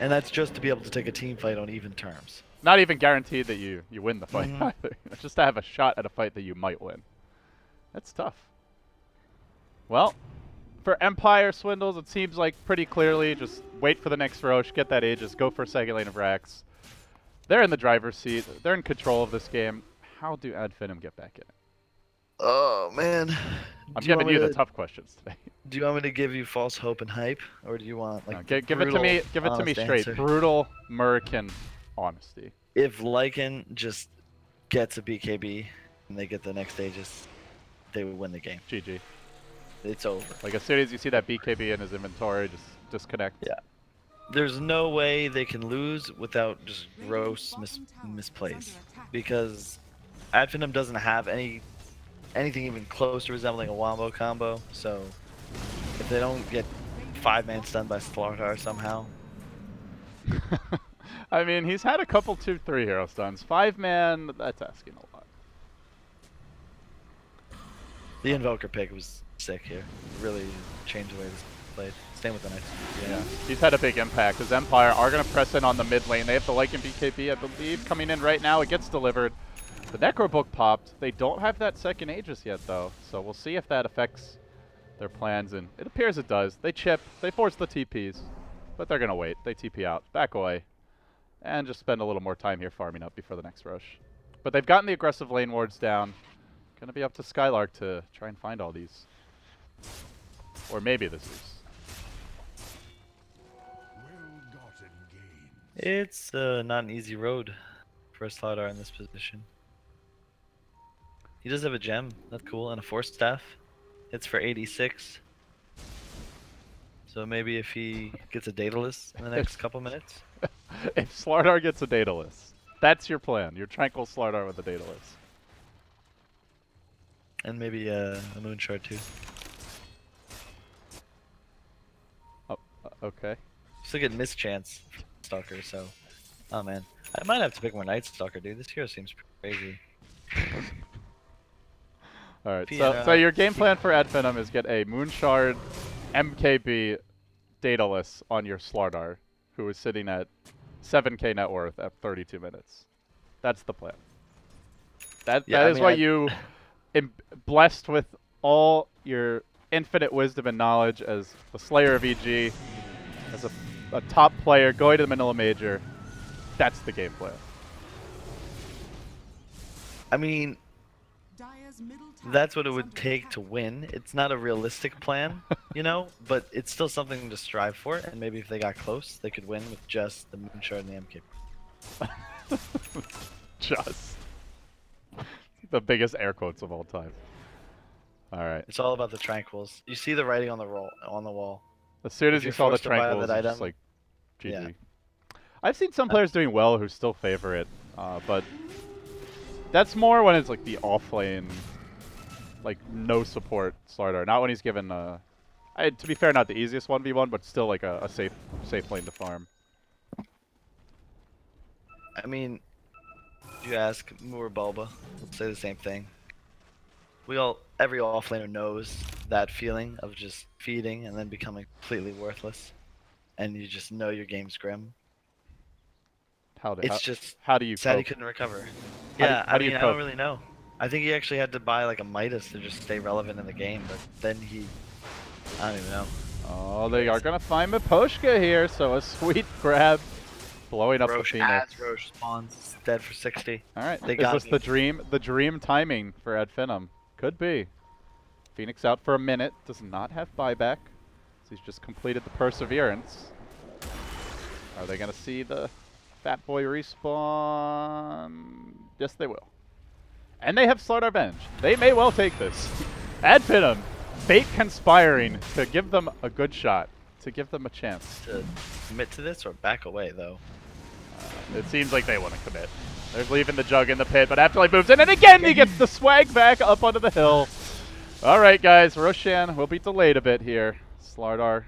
And that's just to be able to take a team fight on even terms. Not even guaranteed that you you win the fight Mhm. either. Just to have a shot at a fight that you might win. That's tough. Well, for Empire Swindlezz, it seems like pretty clearly just wait for the next Roche, get that Aegis, go for second lane of Rax. They're in the driver's seat. They're in control of this game. How do Ad Finem get back in it? Oh, man. I'm Do giving you the to- tough questions today. Do you want me to give you false hope and hype? Or do you want, like, No, gi- give it to me. Give it to me straight. answer? Brutal American honesty. If Lycan just gets a BKB and they get the next Aegis, they would win the game. GG. It's over. Like as soon as you see that BKB in his inventory, just disconnect. Yeah. There's no way they can lose without just gross mis- misplays because Ad Finem doesn't have any anything even close to resembling a wombo combo. So if they don't get five man stunned by Slardar somehow, I mean, he's had a couple two, three hero stuns. Five man, that's asking a lot. the Invoker pick was sick here. Really changed the way this played. Same with the Knights. Yeah, he's had a big impact. His Empire are going to press in on the mid lane. They have the Lycan BKB, I believe, coming in right now. It gets delivered. The Necro Book popped. They don't have that second Aegis yet, though, so we'll see if that affects their plans, and it appears it does. They chip. They force the TPs, but they're going to wait. They TP out, back away, and just spend a little more time here farming up before the next rush. But they've gotten the aggressive lane wards down. Going to be up to Skylark to try and find all these. Or maybe this is. It's uh, not an easy road for a Slardar in this position. He does have a gem. That's cool. And a force staff. It's for 86. So maybe if he gets a Daedalus in the next couple minutes. if Slardar gets a Daedalus, that's your plan. Your Tranquil Slardar with a Daedalus. And maybe uh, a moon shard too. Oh, uh, okay. Still get mischance Stalker, so. Oh man. I might have to pick more Night Stalker, dude. This hero seems crazy. All right. So, so your game plan for Ad Finem is get a Moonshard MKB Daedalus on your Slardar, who is sitting at 7k net worth at 32 minutes. That's the plan. That Yeah, that I is mean, what I- you, blessed with all your infinite wisdom and knowledge as the Slayer of EG, as a, a top player going to the Manila Major. That's the game plan. I mean, Dire's middle tower that's what it would take to win. It's not a realistic plan, you know, but it's still something to strive for. And maybe if they got close, they could win with just the moon shard and the MK. Just the biggest air quotes of all time. All right. It's all about the tranquils. You see the writing on the roll on the wall. As soon as you you're saw the forced tranquils, that it's just like GG. Yeah. I've seen some players doing well who still favor it, uh, but that's more when it's like the off lane, like no support Slardar, not when he's given uh, I, to be fair, not the easiest 1v1, but still like a, a safe safe lane to farm. I mean, you ask Moore Bulba, we'll say the same thing. We all, every offlaner knows that feeling of just feeding and then becoming completely worthless, and you just know your game's grim. How do It's how, just how do you sad he couldn't recover. How Yeah, how I do you mean, I don't really know. I think he actually had to buy like a Midas to just stay relevant in the game, but then he, I don't even know. Oh, they are gonna find Miposhka here, so a sweet grab, blowing up Roche the Phoenix. as Roche spawns, dead for 60. All right, They is got this me. the dream? The dream timing for Ad Finem could be. Phoenix out for a minute, does not have buyback, so he's just completed the perseverance. Are they gonna see the Fat Boy respawn? Yes, they will. And they have Slardar Venge. They may well take this. Ad Finem, fate conspiring to give them a good shot, to give them a chance. To commit to this or back away though. Uh, it seems like they want to commit. They're leaving the jug in the pit, but Afterlife moves in, and again he gets the swag back up onto the hill. All right, guys, Roshan will be delayed a bit here. Slardar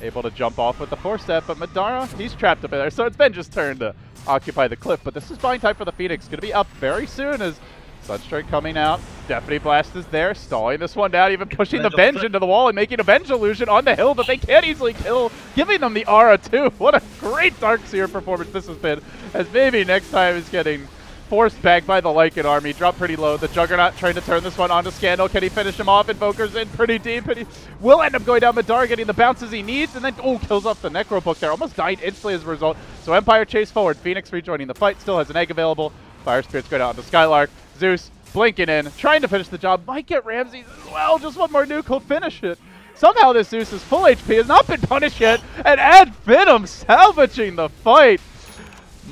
able to jump off with the force staff, but Madara, he's trapped up there, so it's turn to occupy the cliff. But this is buying time for the Phoenix. Going to be up very soon as Sunstrike coming out. Deafening Blast is there, stalling this one down, even pushing the Venge into the wall and making a Venge illusion on the hill that they can't easily kill, giving them the aura too. What a great Darkseer performance this has been, as maybe next time is getting forced back by the Lycan army. Dropped pretty low. The Juggernaut trying to turn this one onto Scandal. Can he finish him off? Invoker's in pretty deep, and he will end up going down Madara, getting the bounces he needs, and then, oh, kills off the Necro Book there. Almost died instantly as a result. So Empire chase forward. Phoenix rejoining the fight. Still has an egg available. Fire Spirit's going out onto Skylark. Zeus blinking in, trying to finish the job. Might get Ramses as well. Just one more nuke. He'll finish it. Somehow this Zeus's full HP has not been punished yet, and Ad Finem salvaging the fight.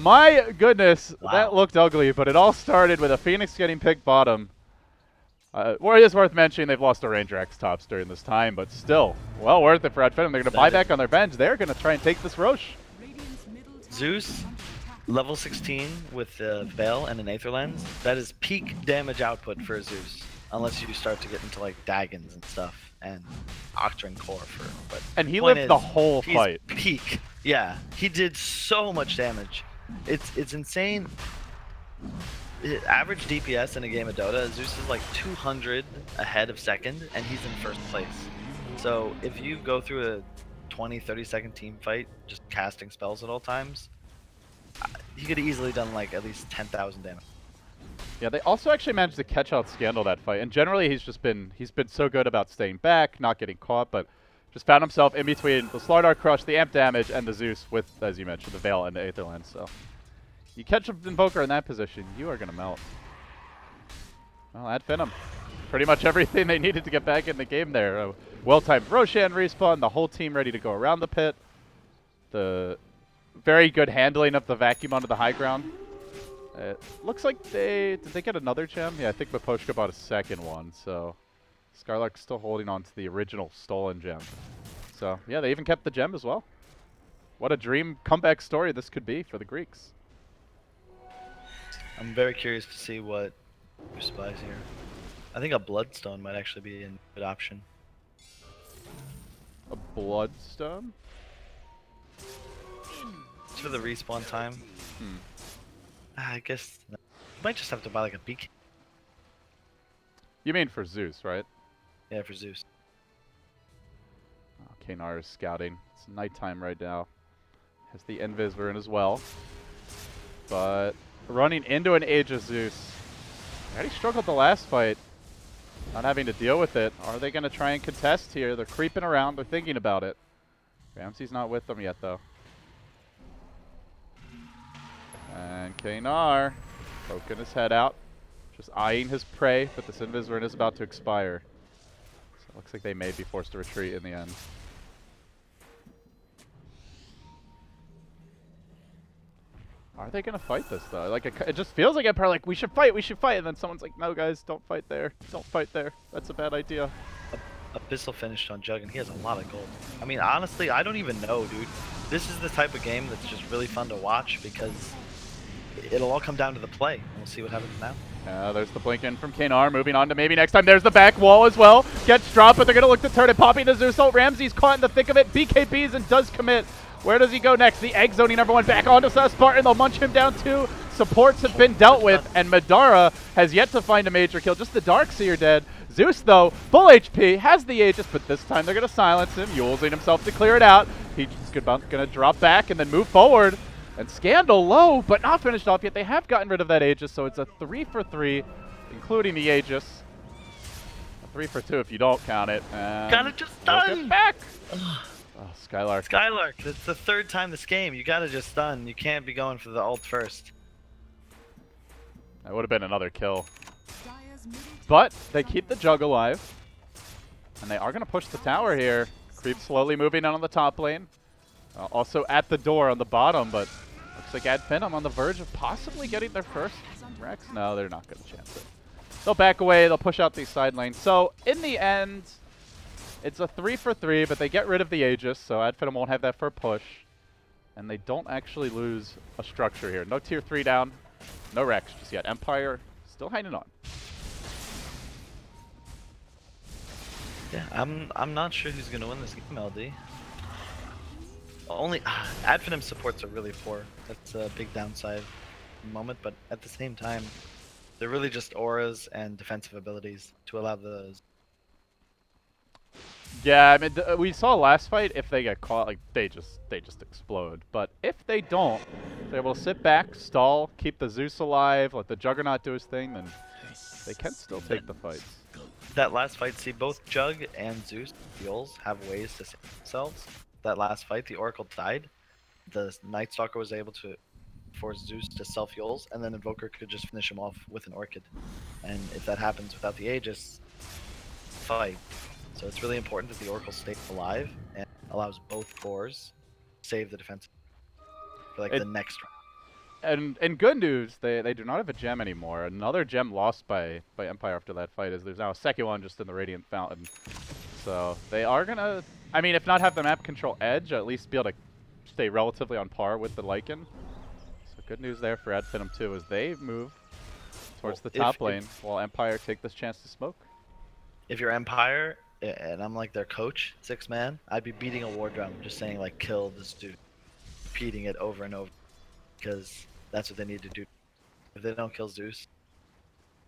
My goodness, Wow. that looked ugly, but it all started with a Phoenix getting picked bottom. Uh, well, it is worth mentioning they've lost a Ranger X tops during this time, but still, well worth it for Ad Finem. They're going to buy back on their bench. They're going to try and take this Roche. Radiant's middle tower Zeus, is. Level 16 with the Veil and an Aether Lens. That is peak damage output for Zeus. Unless you start to get into like Dagons and stuff and Octarine Core for. But And he lived the whole fight. Peak. Yeah, he did so much damage. It's it's insane. Average DPS in a game of Dota, Zeus is like 200 ahead of second, and he's in first place. So if you go through a 20, 30 second team fight, just casting spells at all times, he could have easily done like at least 10,000 damage. Yeah, they also actually managed to catch out Scandal that fight, and generally he's just been he's been so good about staying back, not getting caught, but just found himself in between the Slardar Crush, the Amp damage, and the Zeus with, as you mentioned, the Veil and the Aether Lens. So you catch an Invoker in that position, you are gonna melt. Well, that Venom. Pretty much everything they needed to get back in the game there. Uh, well-timed Roshan respawn, the whole team ready to go around the pit. The very good handling of the vacuum onto the high ground. It looks like they did they get another gem? Yeah, I think Miposhka bought a second one, so Skylark's still holding on to the original stolen gem. So yeah, they even kept the gem as well. What a dream comeback story this could be for the Greeks. I'm very curious to see what buys here. I think a Bloodstone might actually be a good option. A bloodstone? For the respawn time. Hmm. Ah, I guess you might just have to buy like a beacon. You mean for Zeus, right? Yeah, for Zeus. Oh, Kanar is scouting. It's nighttime right now. Has the Invis rune as well. But running into an Age of Zeus. Already struggled the last fight. Not having to deal with it. Are they going to try and contest here? They're creeping around. They're thinking about it. Ramsey's not with them yet, though. And Kanar poking his head out. Just eyeing his prey, but this rune is about to expire. So it looks like they may be forced to retreat in the end. Are they gonna fight this though? Like it, it just feels like Empire like we should fight, we should fight, and then someone's like, no guys, don't fight there, don't fight there. That's a bad idea. A abyssal finished on Jug, and he has a lot of gold. I mean, honestly, I don't even know, dude. This is the type of game that's just really fun to watch because it'll all come down to the play. We'll see what happens now. Uh, there's the blink in from Kanar, moving on to maybe next time. There's the back wall as well. Gets dropped, but they're going to look to turn it. Popping the Zeus ult. Ramsey's caught in the thick of it. BKBs and does commit. Where does he go next? The egg zoning number one back onto South Spartan. They'll munch him down too. Supports have been dealt with, and Madara has yet to find a major kill. Just the Darkseer dead. Zeus, though, full HP, has the Aegis, but this time they're going to silence him, using himself to clear it out. He's going to drop back and then move forward. And Scandal low, but not finished off yet. They have gotten rid of that Aegis, so it's a 3 for 3, including the Aegis. A 3 for 2 if you don't count it. And Got it just look it done! back! Oh, Skylark. Skylark, it's the third time this game. You gotta just stun. You can't be going for the ult first. That would have been another kill. Dire's middle tower But they keep the jug alive. And they are going to push the tower here. Creep slowly moving down on the top lane. Uh, also at the door on the bottom, but looks Venom on the verge of possibly getting their first Rax. No, they're not going to chance it. They'll back away. They'll push out these side lanes. So in the end, it's a three for three, but they get rid of the Aegis, so Ad Finem won't have that for a push. And they don't actually lose a structure here. No tier three down. No Rax just yet. Empire still hanging on. Yeah, I'm I'm not sure who's gonna win this game, LD. Only Ad Finem supports are really poor. That's a big downside moment, but at the same time, they're really just auras and defensive abilities to allow the Yeah, I mean, we saw last fight. If they get caught, like they just they just explode. But if they don't, they will sit back, stall, keep the Zeus alive, let the Juggernaut do his thing, then they can still take the fight. that last fight. See, both Jug and Zeus Fuels have ways to save themselves. That last fight, the Oracle died. The Night Stalker was able to force Zeus to self Euls, and then Invoker could just finish him off with an Orchid. And if that happens without the Aegis, fight. So it's really important that the Oracle stays alive and allows both cores save the defense for like It- the next round. And and good news, they they do not have a gem anymore. Another gem lost by by Empire after that fight is there's now a second one just in the Radiant Fountain. So they are gonna, I mean, if not have the map control edge, at least be able to stay relatively on par with the Lycan. So good news there for Ad Finem too, as they move towards Well, the top if- lane while Empire take this chance to smoke. If you're Empire and I'm like their coach, six man, I'd be beating a war drum, just saying like kill this dude, repeating it over and over, because that's what they need to do. If they don't kill Zeus,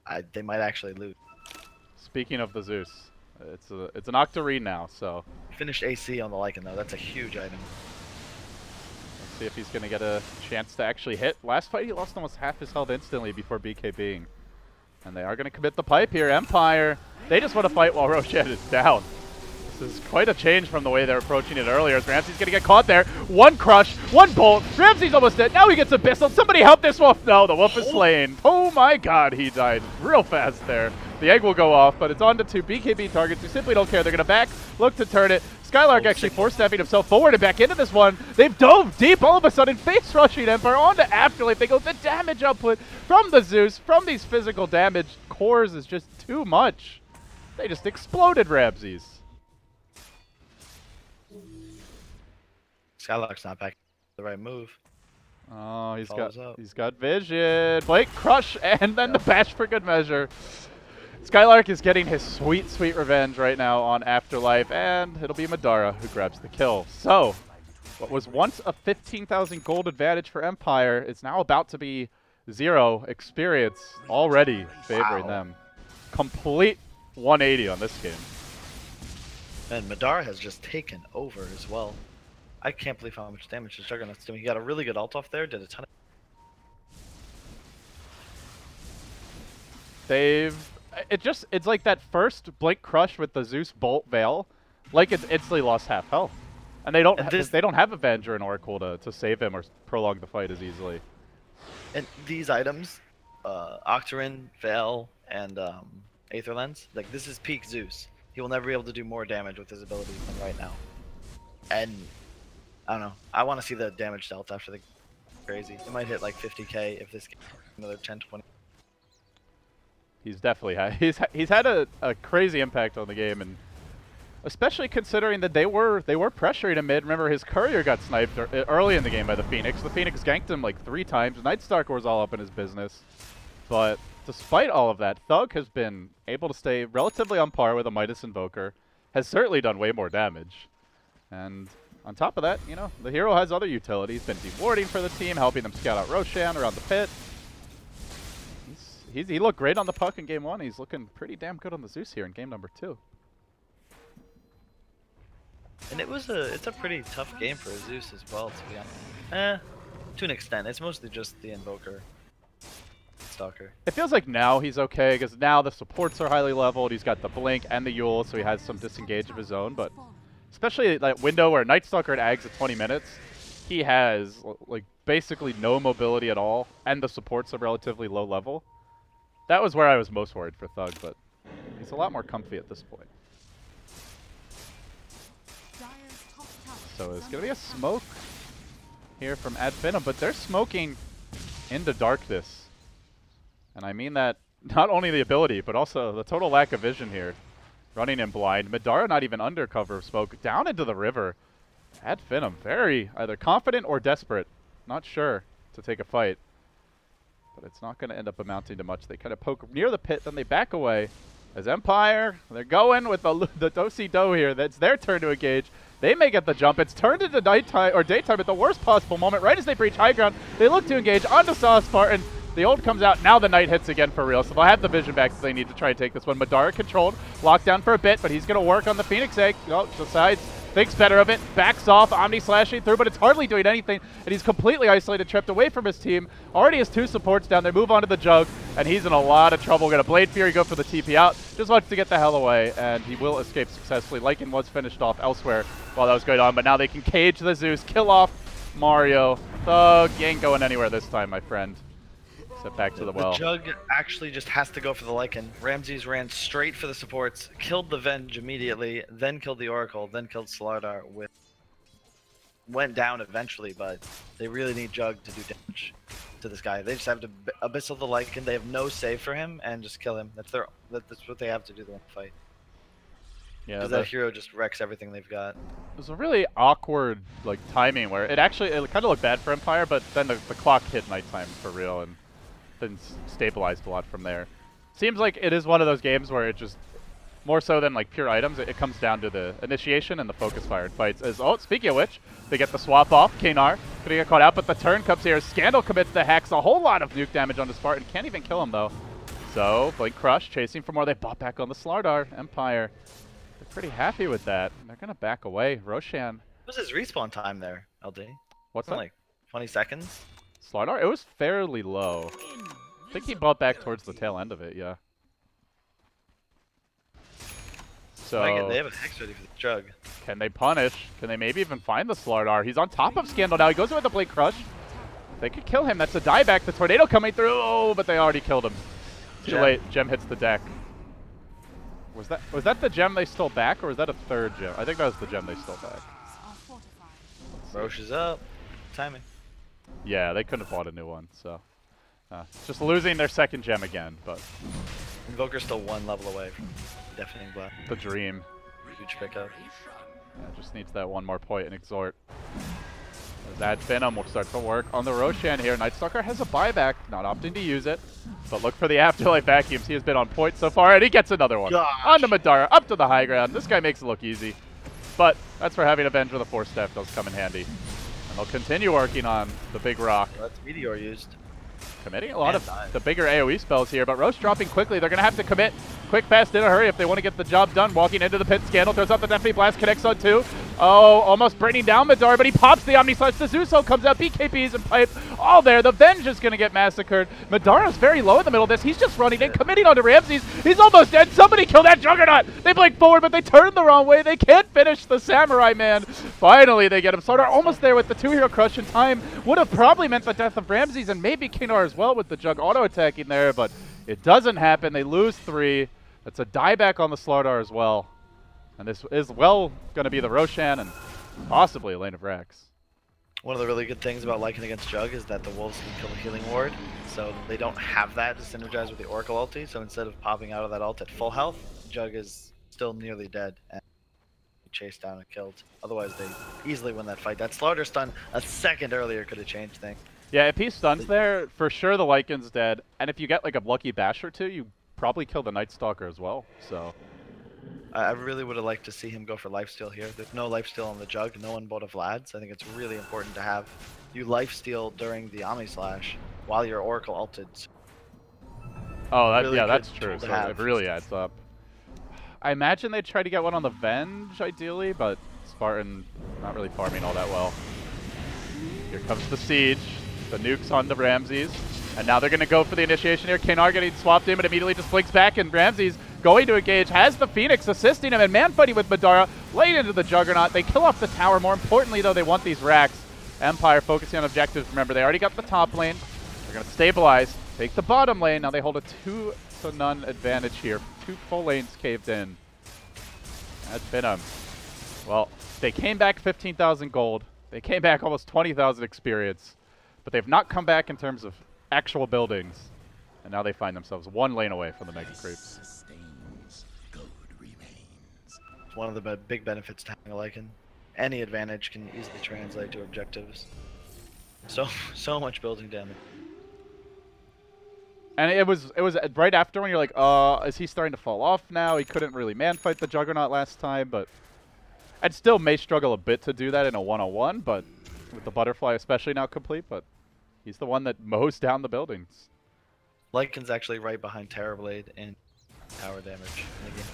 I, they might actually lose. Speaking of the Zeus, it's a it's an Octarine now, so Finished AC on the Lycan though, that's a huge item. let's see if he's gonna get a chance to actually hit. Last fight he lost almost half his health instantly before BKBing. And they are gonna commit the pipe here. Empire, they just want to fight while Roshan is down. This is quite a change from the way they're approaching it earlier. As Ramsey's gonna get caught there. One crush, one bolt. Ramsey's almost dead. Now he gets a pistol. Somebody help this wolf. No, the wolf is oh. slain. Oh my god, he died real fast there. The egg will go off, but it's on to two BKB targets who simply don't care. They're gonna back, look to turn it. Skylark Oh, actually sick. force stepping himself forward and back into this one. They've dove deep all of a sudden, face rushing Empire onto Afterlife. They go the damage output from the Zeus, from these physical damage cores is just too much. They just exploded Ramses. Skylark's not back. The right move. Oh, he's Follows got up. he's got vision. Blake crush and then the bash for good measure. Skylark is getting his sweet, sweet revenge right now on Afterlife, and it'll be Madara who grabs the kill. So, what was once a 15,000 gold advantage for Empire is now about to be zero experience already favoring Wow. them. Complete 180 on this game. And Madara has just taken over as well. I can't believe how much damage this Juggernaut's doing. He got a really good ult off there, did a ton of They've it just it's like that first Blink crush with the Zeus Bolt Veil, like it's instantly lost half health, and they don't And this- they don't have Avenger and Oracle to, to save him or prolong the fight as easily. And these items, uh, Octarine, Veil, and um, Aether Lens, like this is peak Zeus. He will never be able to do more damage with his abilities than right now. And I don't know. I want to see the damage dealt after the crazy. It might hit like 50k if this game another 10, 20. He's definitely had he's he's had a, a crazy impact on the game, and Especially considering that they were they were pressuring him mid. Remember, his courier got sniped er, eh, early in the game by the Phoenix. The Phoenix ganked him like three times. Nightstalker was all up in his business. But despite all of that, Thug has been able to stay relatively on par with a Midas Invoker. Has certainly done way more damage. And on top of that, you know, the hero has other utilities. Been dewarding for the team, helping them scout out Roshan around the pit. He's, he looked great on the puck in game one. He's looking pretty damn good on the Zeus here in game number two. And it was a it's a pretty tough game for Zeus as well, to be honest. Eh, to an extent. It's mostly just the Invoker. Stalker. It feels like now he's okay because now the supports are highly leveled. He's got the blink and the Yule, so he has some disengage of his own. But especially that window where Night Stalker and Ags at 20 minutes, he has like basically no mobility at all, and the supports are relatively low level. That was where I was most worried for Thug, but he's a lot more comfy at this point. So it's gonna be a smoke here from Ad Finem, but they're smoking into darkness. And I mean that not only the ability, but also the total lack of vision here. Running in blind. Madara not even under cover of smoke. Down into the river. Ad Finem, very either confident or desperate. Not sure to take a fight. But it's not going to end up amounting to much. They kind of poke near the pit, then they back away. As Empire, they're going with the, the do do here. That's their turn to engage. They may get the jump. It's turned into nighttime or daytime at the worst possible moment, right as they breach high ground. They look to engage onto Sauce Spartan. The ult comes out. Now the night hits again for real. So they'll have the vision back that they need to try and take this one. Madara controlled, locked down for a bit, but he's going to work on the Phoenix egg. Oh, decides, thinks better of it, backs off, Omni slashing through, but it's hardly doing anything. And he's completely isolated, tripped away from his team. Already has two supports down there. Move on to the Jug, and he's in a lot of trouble. Gonna Blade Fury go for the TP out. Just wants to get the hell away, and he will escape successfully. Lycan was finished off elsewhere while that was going on, but now they can cage the Zeus, kill off Mario. Thug, ain't going anywhere this time, my friend. Back to the well. The Jug actually just has to go for the Lycan. Ramses ran straight for the supports, killed the Venge immediately, then killed the Oracle, then killed Slardar with went down eventually, but they really need Jug to do damage to this guy. They just have to b- abyssal the Lycan. They have no save for him and just kill him. That's their that's what they have to do the fight. Yeah, Because that hero just wrecks everything they've got. It was a really awkward like timing where it actually it kind of looked bad for Empire, but then the, the clock hit nighttime for real and stabilized a lot from there. Seems like it is one of those games where it just more so than like pure items, it, it comes down to the initiation and the focus fire in fights. As oh, speaking of which, they get the swap off. Kanar gonna get caught out, but the turn comes here. Scandal commits the hex, a whole lot of nuke damage on onto Spartan. Can't even kill him though. So Blink Crush chasing for more. They bought back on the Slardar Empire. They're pretty happy with that. They're gonna back away. Roshan What was his respawn time there, LD? What's that? Like 20 seconds. Slardar? It was fairly low. I think he bought back towards the tail end of it, yeah. So, they have a hex ready for the Jug. can they punish? Can they maybe even find the Slardar? He's on top of Scandal now. He goes in with the Blink Crush. They could kill him. That's a dieback. The Tornado coming through. Oh, but they already killed him. Too Gem. late. Gem hits the deck. Was that was that the gem they stole back, or was that a third gem? I think that was the gem they stole back. Roche is up. Timing. Yeah, they couldn't have bought a new one, so. Uh, just losing their second gem again, but Invoker's still one level away from deafening blast. the dream. Huge pickup. Yeah, just needs that one more point and exhort. As that Venom will start to work on the Roshan here. Nightstalker has a buyback, not opting to use it. But look for the Afterlife vacuums. He has been on point so far, and he gets another one. Gosh. On to Madara, up to the high ground. This guy makes it look easy. But that's for having Avenge with a force staff does come in handy. And they'll continue working on the big rock. That's Meteor used. Committing a lot of dive. the bigger AoE spells here, but Roche dropping quickly. They're going to have to commit quick, fast, in a hurry if they want to get the job done. Walking into the pit, Scandal throws out the Deafening Blast, connects on two. Oh, almost bringing down Madara, but he pops the Omni Slash. Suzuso comes out, BKBs and Pipe, all there. The Venge is going to get massacred. Madara's very low in the middle of this. He's just running in, committing onto Ramses. He's almost dead. Somebody kill that Juggernaut. They blink forward, but they turn the wrong way. They can't finish the Samurai Man. Finally, they get him. Slardar almost there with the two-hero crush in time. Would have probably meant the death of Ramses and maybe Kanar as well with the Jug auto-attacking there, but it doesn't happen. They lose three. That's a dieback on the Slardar as well. And this is well going to be the Roshan and possibly a lane of Rax. One of the really good things about Lycan against Jug is that the Wolves can kill the healing ward, so they don't have that to synergize with the Oracle ulti, so instead of popping out of that ult at full health, Jug is still nearly dead. And chased down and killed. Otherwise, they easily win that fight. That Slardar stun a second earlier could have changed things. Yeah, if he stuns there, for sure the Lycan's dead. And if you get like a lucky bash or two, you probably kill the Night Stalker as well. So I really would have liked to see him go for lifesteal here. There's no lifesteal on the jug. No one bought a Vlad's. I think it's really important to have you lifesteal during the Omni Slash while your Oracle ulted. Oh, that, Really yeah, that's true. So have. it really adds up. I imagine they'd try to get one on the Venge, ideally, but Spartan not really farming all that well. Here comes the Siege. The nuke's on the Ramses. And now they're going to go for the initiation here. Kanar getting swapped in, but immediately just blinks back, and Ramses going to engage, has the Phoenix assisting him, and man fighting with Madara, late into the Juggernaut. They kill off the tower. More importantly, though, they want these racks. Empire focusing on objectives. Remember, they already got the top lane. They're going to stabilize, take the bottom lane. Now they hold a two to none advantage here. Two full lanes caved in. That's Venom. Well, they came back 15,000 gold. They came back almost 20,000 experience. But they've not come back in terms of actual buildings. And now they find themselves one lane away from the Mega Creeps. Sustains, remains. It's one of the big benefits to having a Lycan. Any advantage can easily translate to objectives. So so much building damage. And it was it was right after when you're like, uh, is he starting to fall off now? He couldn't really man fight the Juggernaut last time, but I'd still may struggle a bit to do that in a one-on-one, but with the butterfly especially now complete, but he's the one that mows down the buildings. Lycan's actually right behind Terrorblade and tower damage in the game.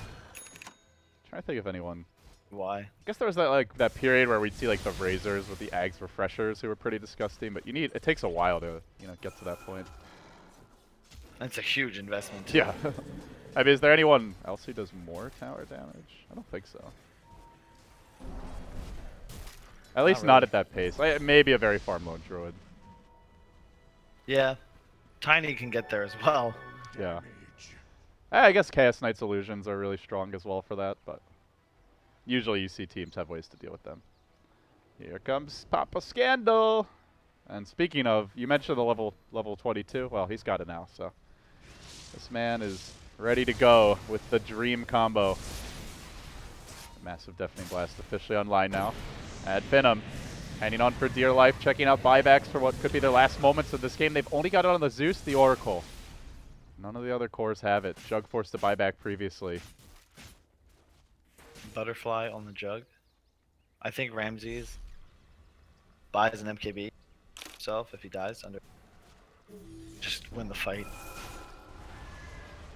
trying to think of anyone. Why? I guess there was that like that period where we'd see like the razors with the Ags refreshers who were pretty disgusting, but you need it takes a while to you know get to that point. That's a huge investment. too. Yeah. I mean, is there anyone else who does more tower damage? I don't think so. At least not really. at that pace. Like, maybe a very farm low druid. Yeah. Tiny can get there as well. Yeah. Eh, I guess Chaos Knight's illusions are really strong as well for that, but usually you see teams have ways to deal with them. Here comes Papa Scandal. And speaking of, you mentioned the level level 22. Well, he's got it now, so this man is ready to go with the dream combo. Massive Deafening Blast officially online now. Ad Finem. Hanging on for dear life, checking out buybacks for what could be their last moments of this game. They've only got it on the Zeus, the Oracle. None of the other cores have it. Jug forced to buy back previously. Butterfly on the jug. I think Ramses buys an MKB himself if he dies under. Just win the fight.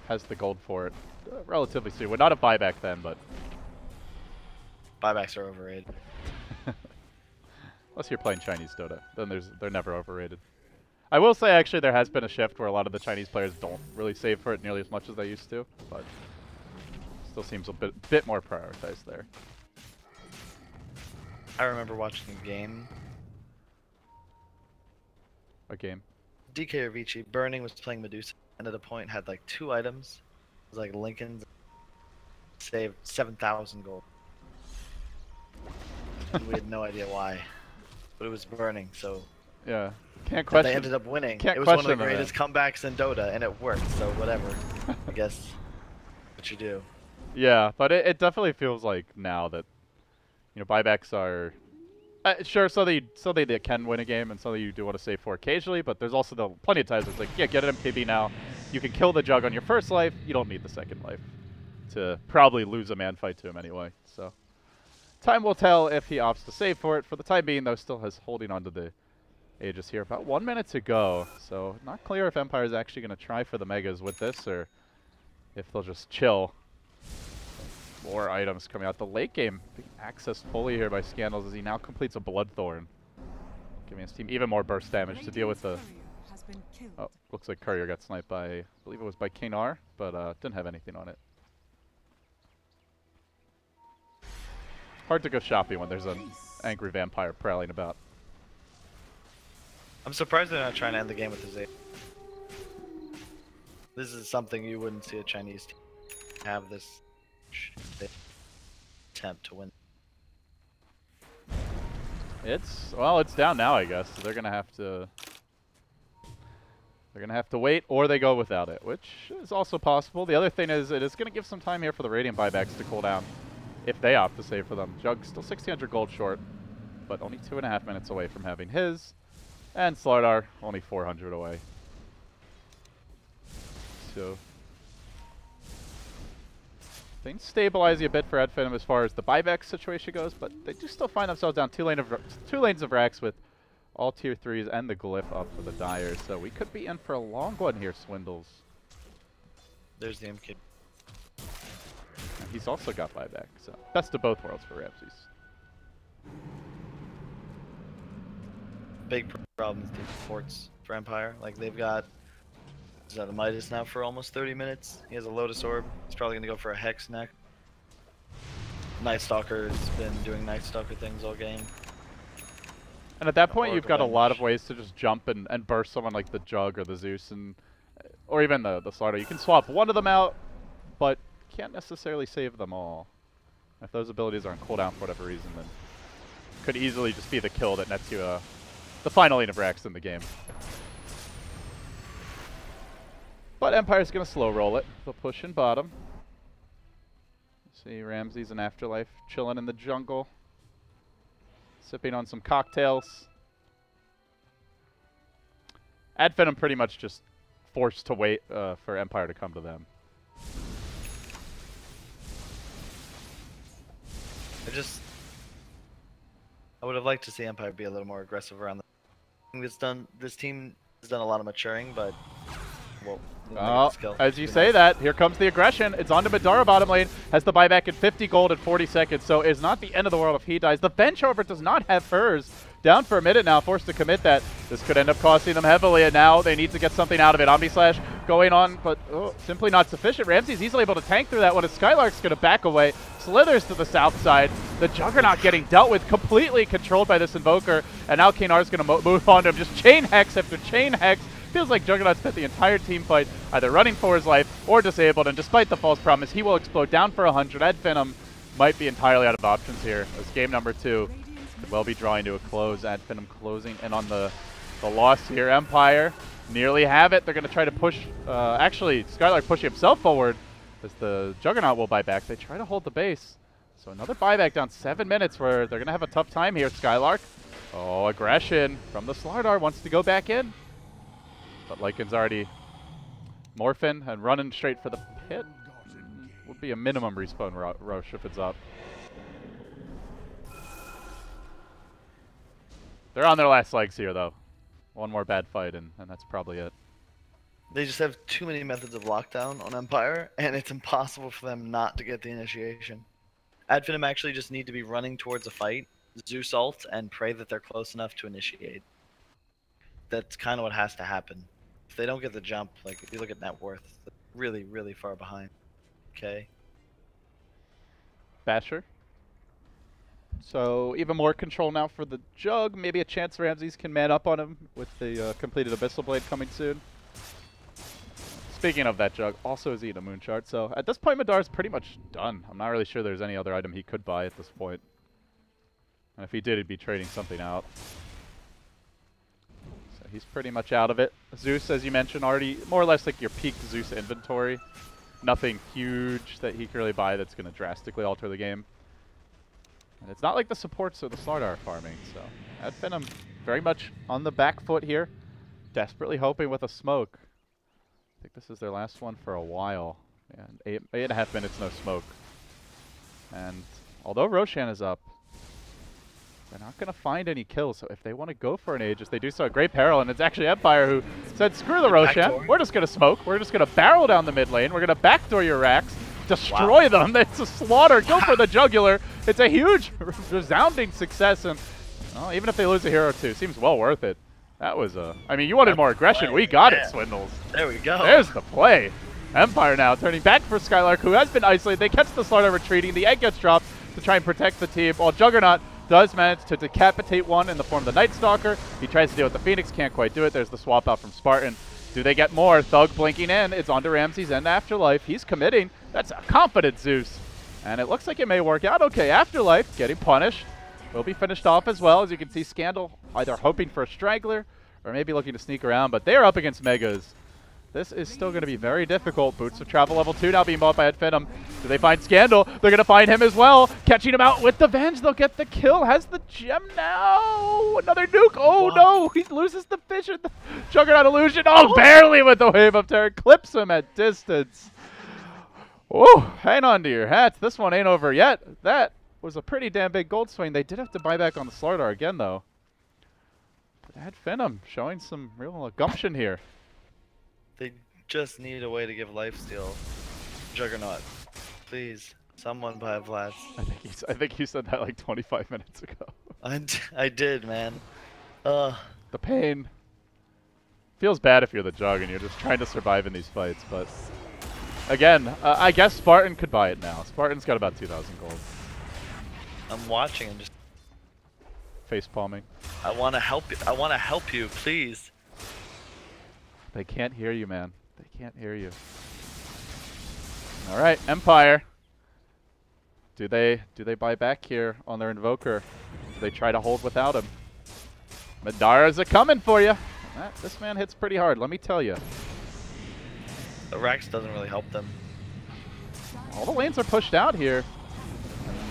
Has the gold for it. Uh, relatively soon. Would not a buyback then, but Buybacks are overrated. Unless you're playing Chinese Dota, then there's they're never overrated. I will say actually there has been a shift where a lot of the Chinese players don't really save for it nearly as much as they used to, but still seems a bit bit more prioritized there. I remember watching a game. A game. DK or Vici, Burning was playing Medusa, and at a point had like two items. It was like Lincoln's saved 7,000 gold. and we had no idea why. But it was Burning, so Yeah. Can't and question. they ended up winning. can't it was one of the that. greatest comebacks in Dota, and it worked, so whatever. I guess what you do. Yeah, but it, it definitely feels like now that you know buybacks are uh, sure so they so they, they can win a game and so you do want to save for occasionally, but there's also the plenty of times it's like yeah get an MKB now, you can kill the jug on your first life, you don't need the second life to probably lose a man fight to him anyway. So time will tell if he opts to save for it. For the time being though, still has holding on to the Aegis here. About one minute to go, so not clear if Empire is actually going to try for the megas with this or if they'll just chill. More items coming out. The late game being accessed fully here by Scandals as he now completes a Bloodthorn. Giving his team even more burst damage to deal with the... Radiant's courier has been killed. Oh, looks like Courier got sniped by, I believe it was by Kanar, but uh, didn't have anything on it. Hard to go shopping when there's an angry vampire prowling about. I'm surprised they're not trying to end the game with the Z. This is something you wouldn't see a Chinese team have this attempt to win. It's well, it's down now, I guess. So they're gonna have to. They're gonna have to wait, or they go without it, which is also possible. The other thing is, it is gonna give some time here for the radiant buybacks to cool down. If they opt to save for them. Jug still 1600 gold short, but only two and a half minutes away from having his. And Slardar only 400 away. So things stabilizing a bit for Ad Finem as far as the buyback situation goes, but they do still find themselves down two lane of two lanes of racks with all tier threes and the glyph up for the Dyers. So we could be in for a long one here, Swindlezz. There's the MK. He's also got buyback, so best of both worlds for Ramses. Big problem with these supports for Empire. Like they've got is that a Midas now for almost 30 minutes. He has a Lotus Orb. He's probably gonna go for a Hex next. Night Stalker's been doing Night Stalker things all game. And at that point, you've got a lot of ways to just jump and, and burst someone like the Jug or the Zeus, and or even the the Slardar. You can swap one of them out, but can't necessarily save them all. If those abilities are on cooldown for whatever reason, then could easily just be the kill that nets you uh, the final of racks in the game. But Empire's gonna slow roll it. They'll push in bottom. See Ramses and Afterlife chilling in the jungle sipping on some cocktails. Ad Finem pretty much just forced to wait uh, for Empire to come to them. I just I would have liked to see Empire be a little more aggressive around the I think this done this team has done a lot of maturing, but well we'll make it Oh, as you say that, here comes the aggression. It's on to Madara bottom lane. Has the buyback at 50 gold in 40 seconds, so it's not the end of the world if he dies. The bench, however, does not have furs. Down for a minute now, forced to commit that. This could end up costing them heavily, and now they need to get something out of it. Omni Slash going on, but oh, simply not sufficient. Ramsey's easily able to tank through that one as Skylark's going to back away. Slithers to the south side. The Juggernaut getting dealt with, completely controlled by this Invoker, and now Kanar's going to mo move on to him. Just chain Hex after chain Hex. Feels like Juggernaut spent the entire team fight either running for his life or disabled, and despite the false promise, he will explode down for 100. Ad Finem might be entirely out of options here as game number two could well be drawing to a close. Ad Finem closing in on the, the loss here. Empire nearly have it. They're going to try to push, uh, actually, Skylark pushing himself forward as the Juggernaut will buy back. They try to hold the base. So another buyback down seven minutes where they're going to have a tough time here, Skylark. Oh, aggression from the Slardar wants to go back in. But Lycan's already morphing and running straight for the pit. Mm, Would be a minimum respawn ro rush if it's up. They're on their last legs here, though. One more bad fight, and, and that's probably it. They just have too many methods of lockdown on Empire, and it's impossible for them not to get the initiation. Ad Finem actually just need to be running towards a fight, Zeus ult, and pray that they're close enough to initiate. That's kind of what has to happen. If they don't get the jump, like if you look at net worth, really, really far behind. Okay. Basher. So even more control now for the Jug. Maybe a chance Ramses can man up on him with the uh, completed Abyssal Blade coming soon. Speaking of that Jug, also is eating a moon shard. So at this point, Madara's pretty much done. I'm not really sure there's any other item he could buy at this point. And if he did, he'd be trading something out. So he's pretty much out of it. Zeus, as you mentioned, already more or less like your peak Zeus inventory. Nothing huge that he can really buy that's going to drastically alter the game. And it's not like the supports or the Slardar are farming, so Ad Finem um, very much on the back foot here. Desperately hoping with a smoke. I think this is their last one for a while. And eight, eight and a half minutes, no smoke. And although Roshan is up, they're not going to find any kills. So if they want to go for an Aegis, they do so at great peril. And it's actually Empire who said, screw the Roshan. We're just going to smoke. We're just going to barrel down the mid lane. We're going to backdoor your racks, destroy them. It's a slaughter. Go for the jugular. It's a huge, resounding success. And well, even if they lose a hero or two, seems well worth it. That was a. I mean, you wanted more aggression. We got it, Swindlezz. There we go. There's the play. Empire now turning back for Skylark, who has been isolated. They catch the Slardar retreating. The egg gets dropped to try and protect the team, while Juggernaut does manage to decapitate one in the form of the Night Stalker. He tries to deal with the Phoenix, can't quite do it. There's the swap out from Spartan. Do they get more? Thug blinking in. It's onto Ramses and Afterlife. He's committing. That's a confident Zeus. And it looks like it may work out okay. Afterlife getting punished. Will be finished off as well. As you can see, Scandal either hoping for a straggler or maybe looking to sneak around. But they're up against Megas. This is still going to be very difficult. Boots of Travel level 2 now being bought by Ad Finem. Do they find Scandal? They're going to find him as well. Catching him out with the Venge. They'll get the kill. Has the gem now. Another nuke. Oh no. He loses the vision. The Juggernaut illusion. Oh, barely with the Wave of Terror. Clips him at distance. Oh, hang on to your hats. This one ain't over yet. That was a pretty damn big gold swing. They did have to buy back on the Slardar again, though. But Ad Finem showing some real gumption here. They just need a way to give lifesteal. Juggernaut. Please. Someone buy Vlad. I think he's, I think you said that like 25 minutes ago. I, d- I did, man. Uh, the pain feels bad if you're the jug and you're just trying to survive in these fights. But again, uh, I guess Spartan could buy it now. Spartan's got about 2,000 gold. I'm watching and just Face palming. I want to help you. I want to help you, please. They can't hear you, man. They can't hear you. All right, Empire. Do they do they buy back here on their Invoker? Do they try to hold without him? Madara's a coming for you. That, this man hits pretty hard, let me tell you. The Rex doesn't really help them. All the lanes are pushed out here.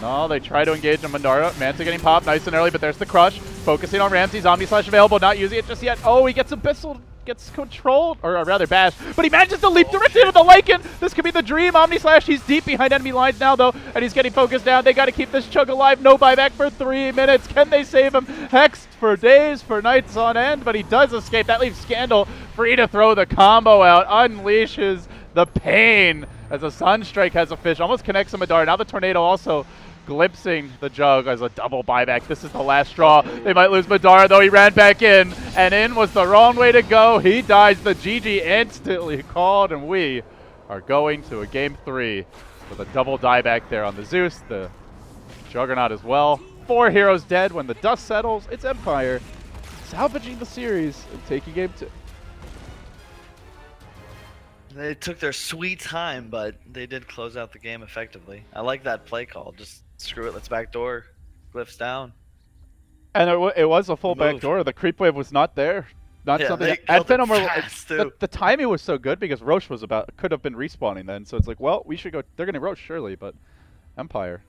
No, they try to engage on Madara. Manta getting popped nice and early, but there's the crush. Focusing on Ramsey. Omni Slash available, not using it just yet. Oh, he gets Abyssal, gets controlled, or uh, rather bashed, but he manages to leap directly into the Lycan. This could be the dream. Omni Slash, he's deep behind enemy lines now, though, and he's getting focused down. They got to keep this jug alive. No buyback for three minutes. Can they save him? Hexed for days, for nights on end, but he does escape. That leaves Scandal free to throw the combo out. Unleashes the pain as a Sunstrike has a fish. Almost connects him a Madara. Now the Tornado also glimpsing the jug as a double buyback. This is the last straw. They might lose Madara, though he ran back in, and in was the wrong way to go. He dies. The GG instantly called, and we are going to a game three with a double buyback there on the Zeus, the Juggernaut as well. Four heroes dead when the dust settles. It's Empire salvaging the series and taking game two. They took their sweet time, but they did close out the game effectively. I like that play call. Just screw it. Let's backdoor. Glyphs down. And it, it was a full Move. back door. The creep wave was not there. Not Yeah, something. That, Venom were, fast, the, the timing was so good because Rosh was about could have been respawning then. So it's like, well, we should go. They're gonna Rosh surely, but Empire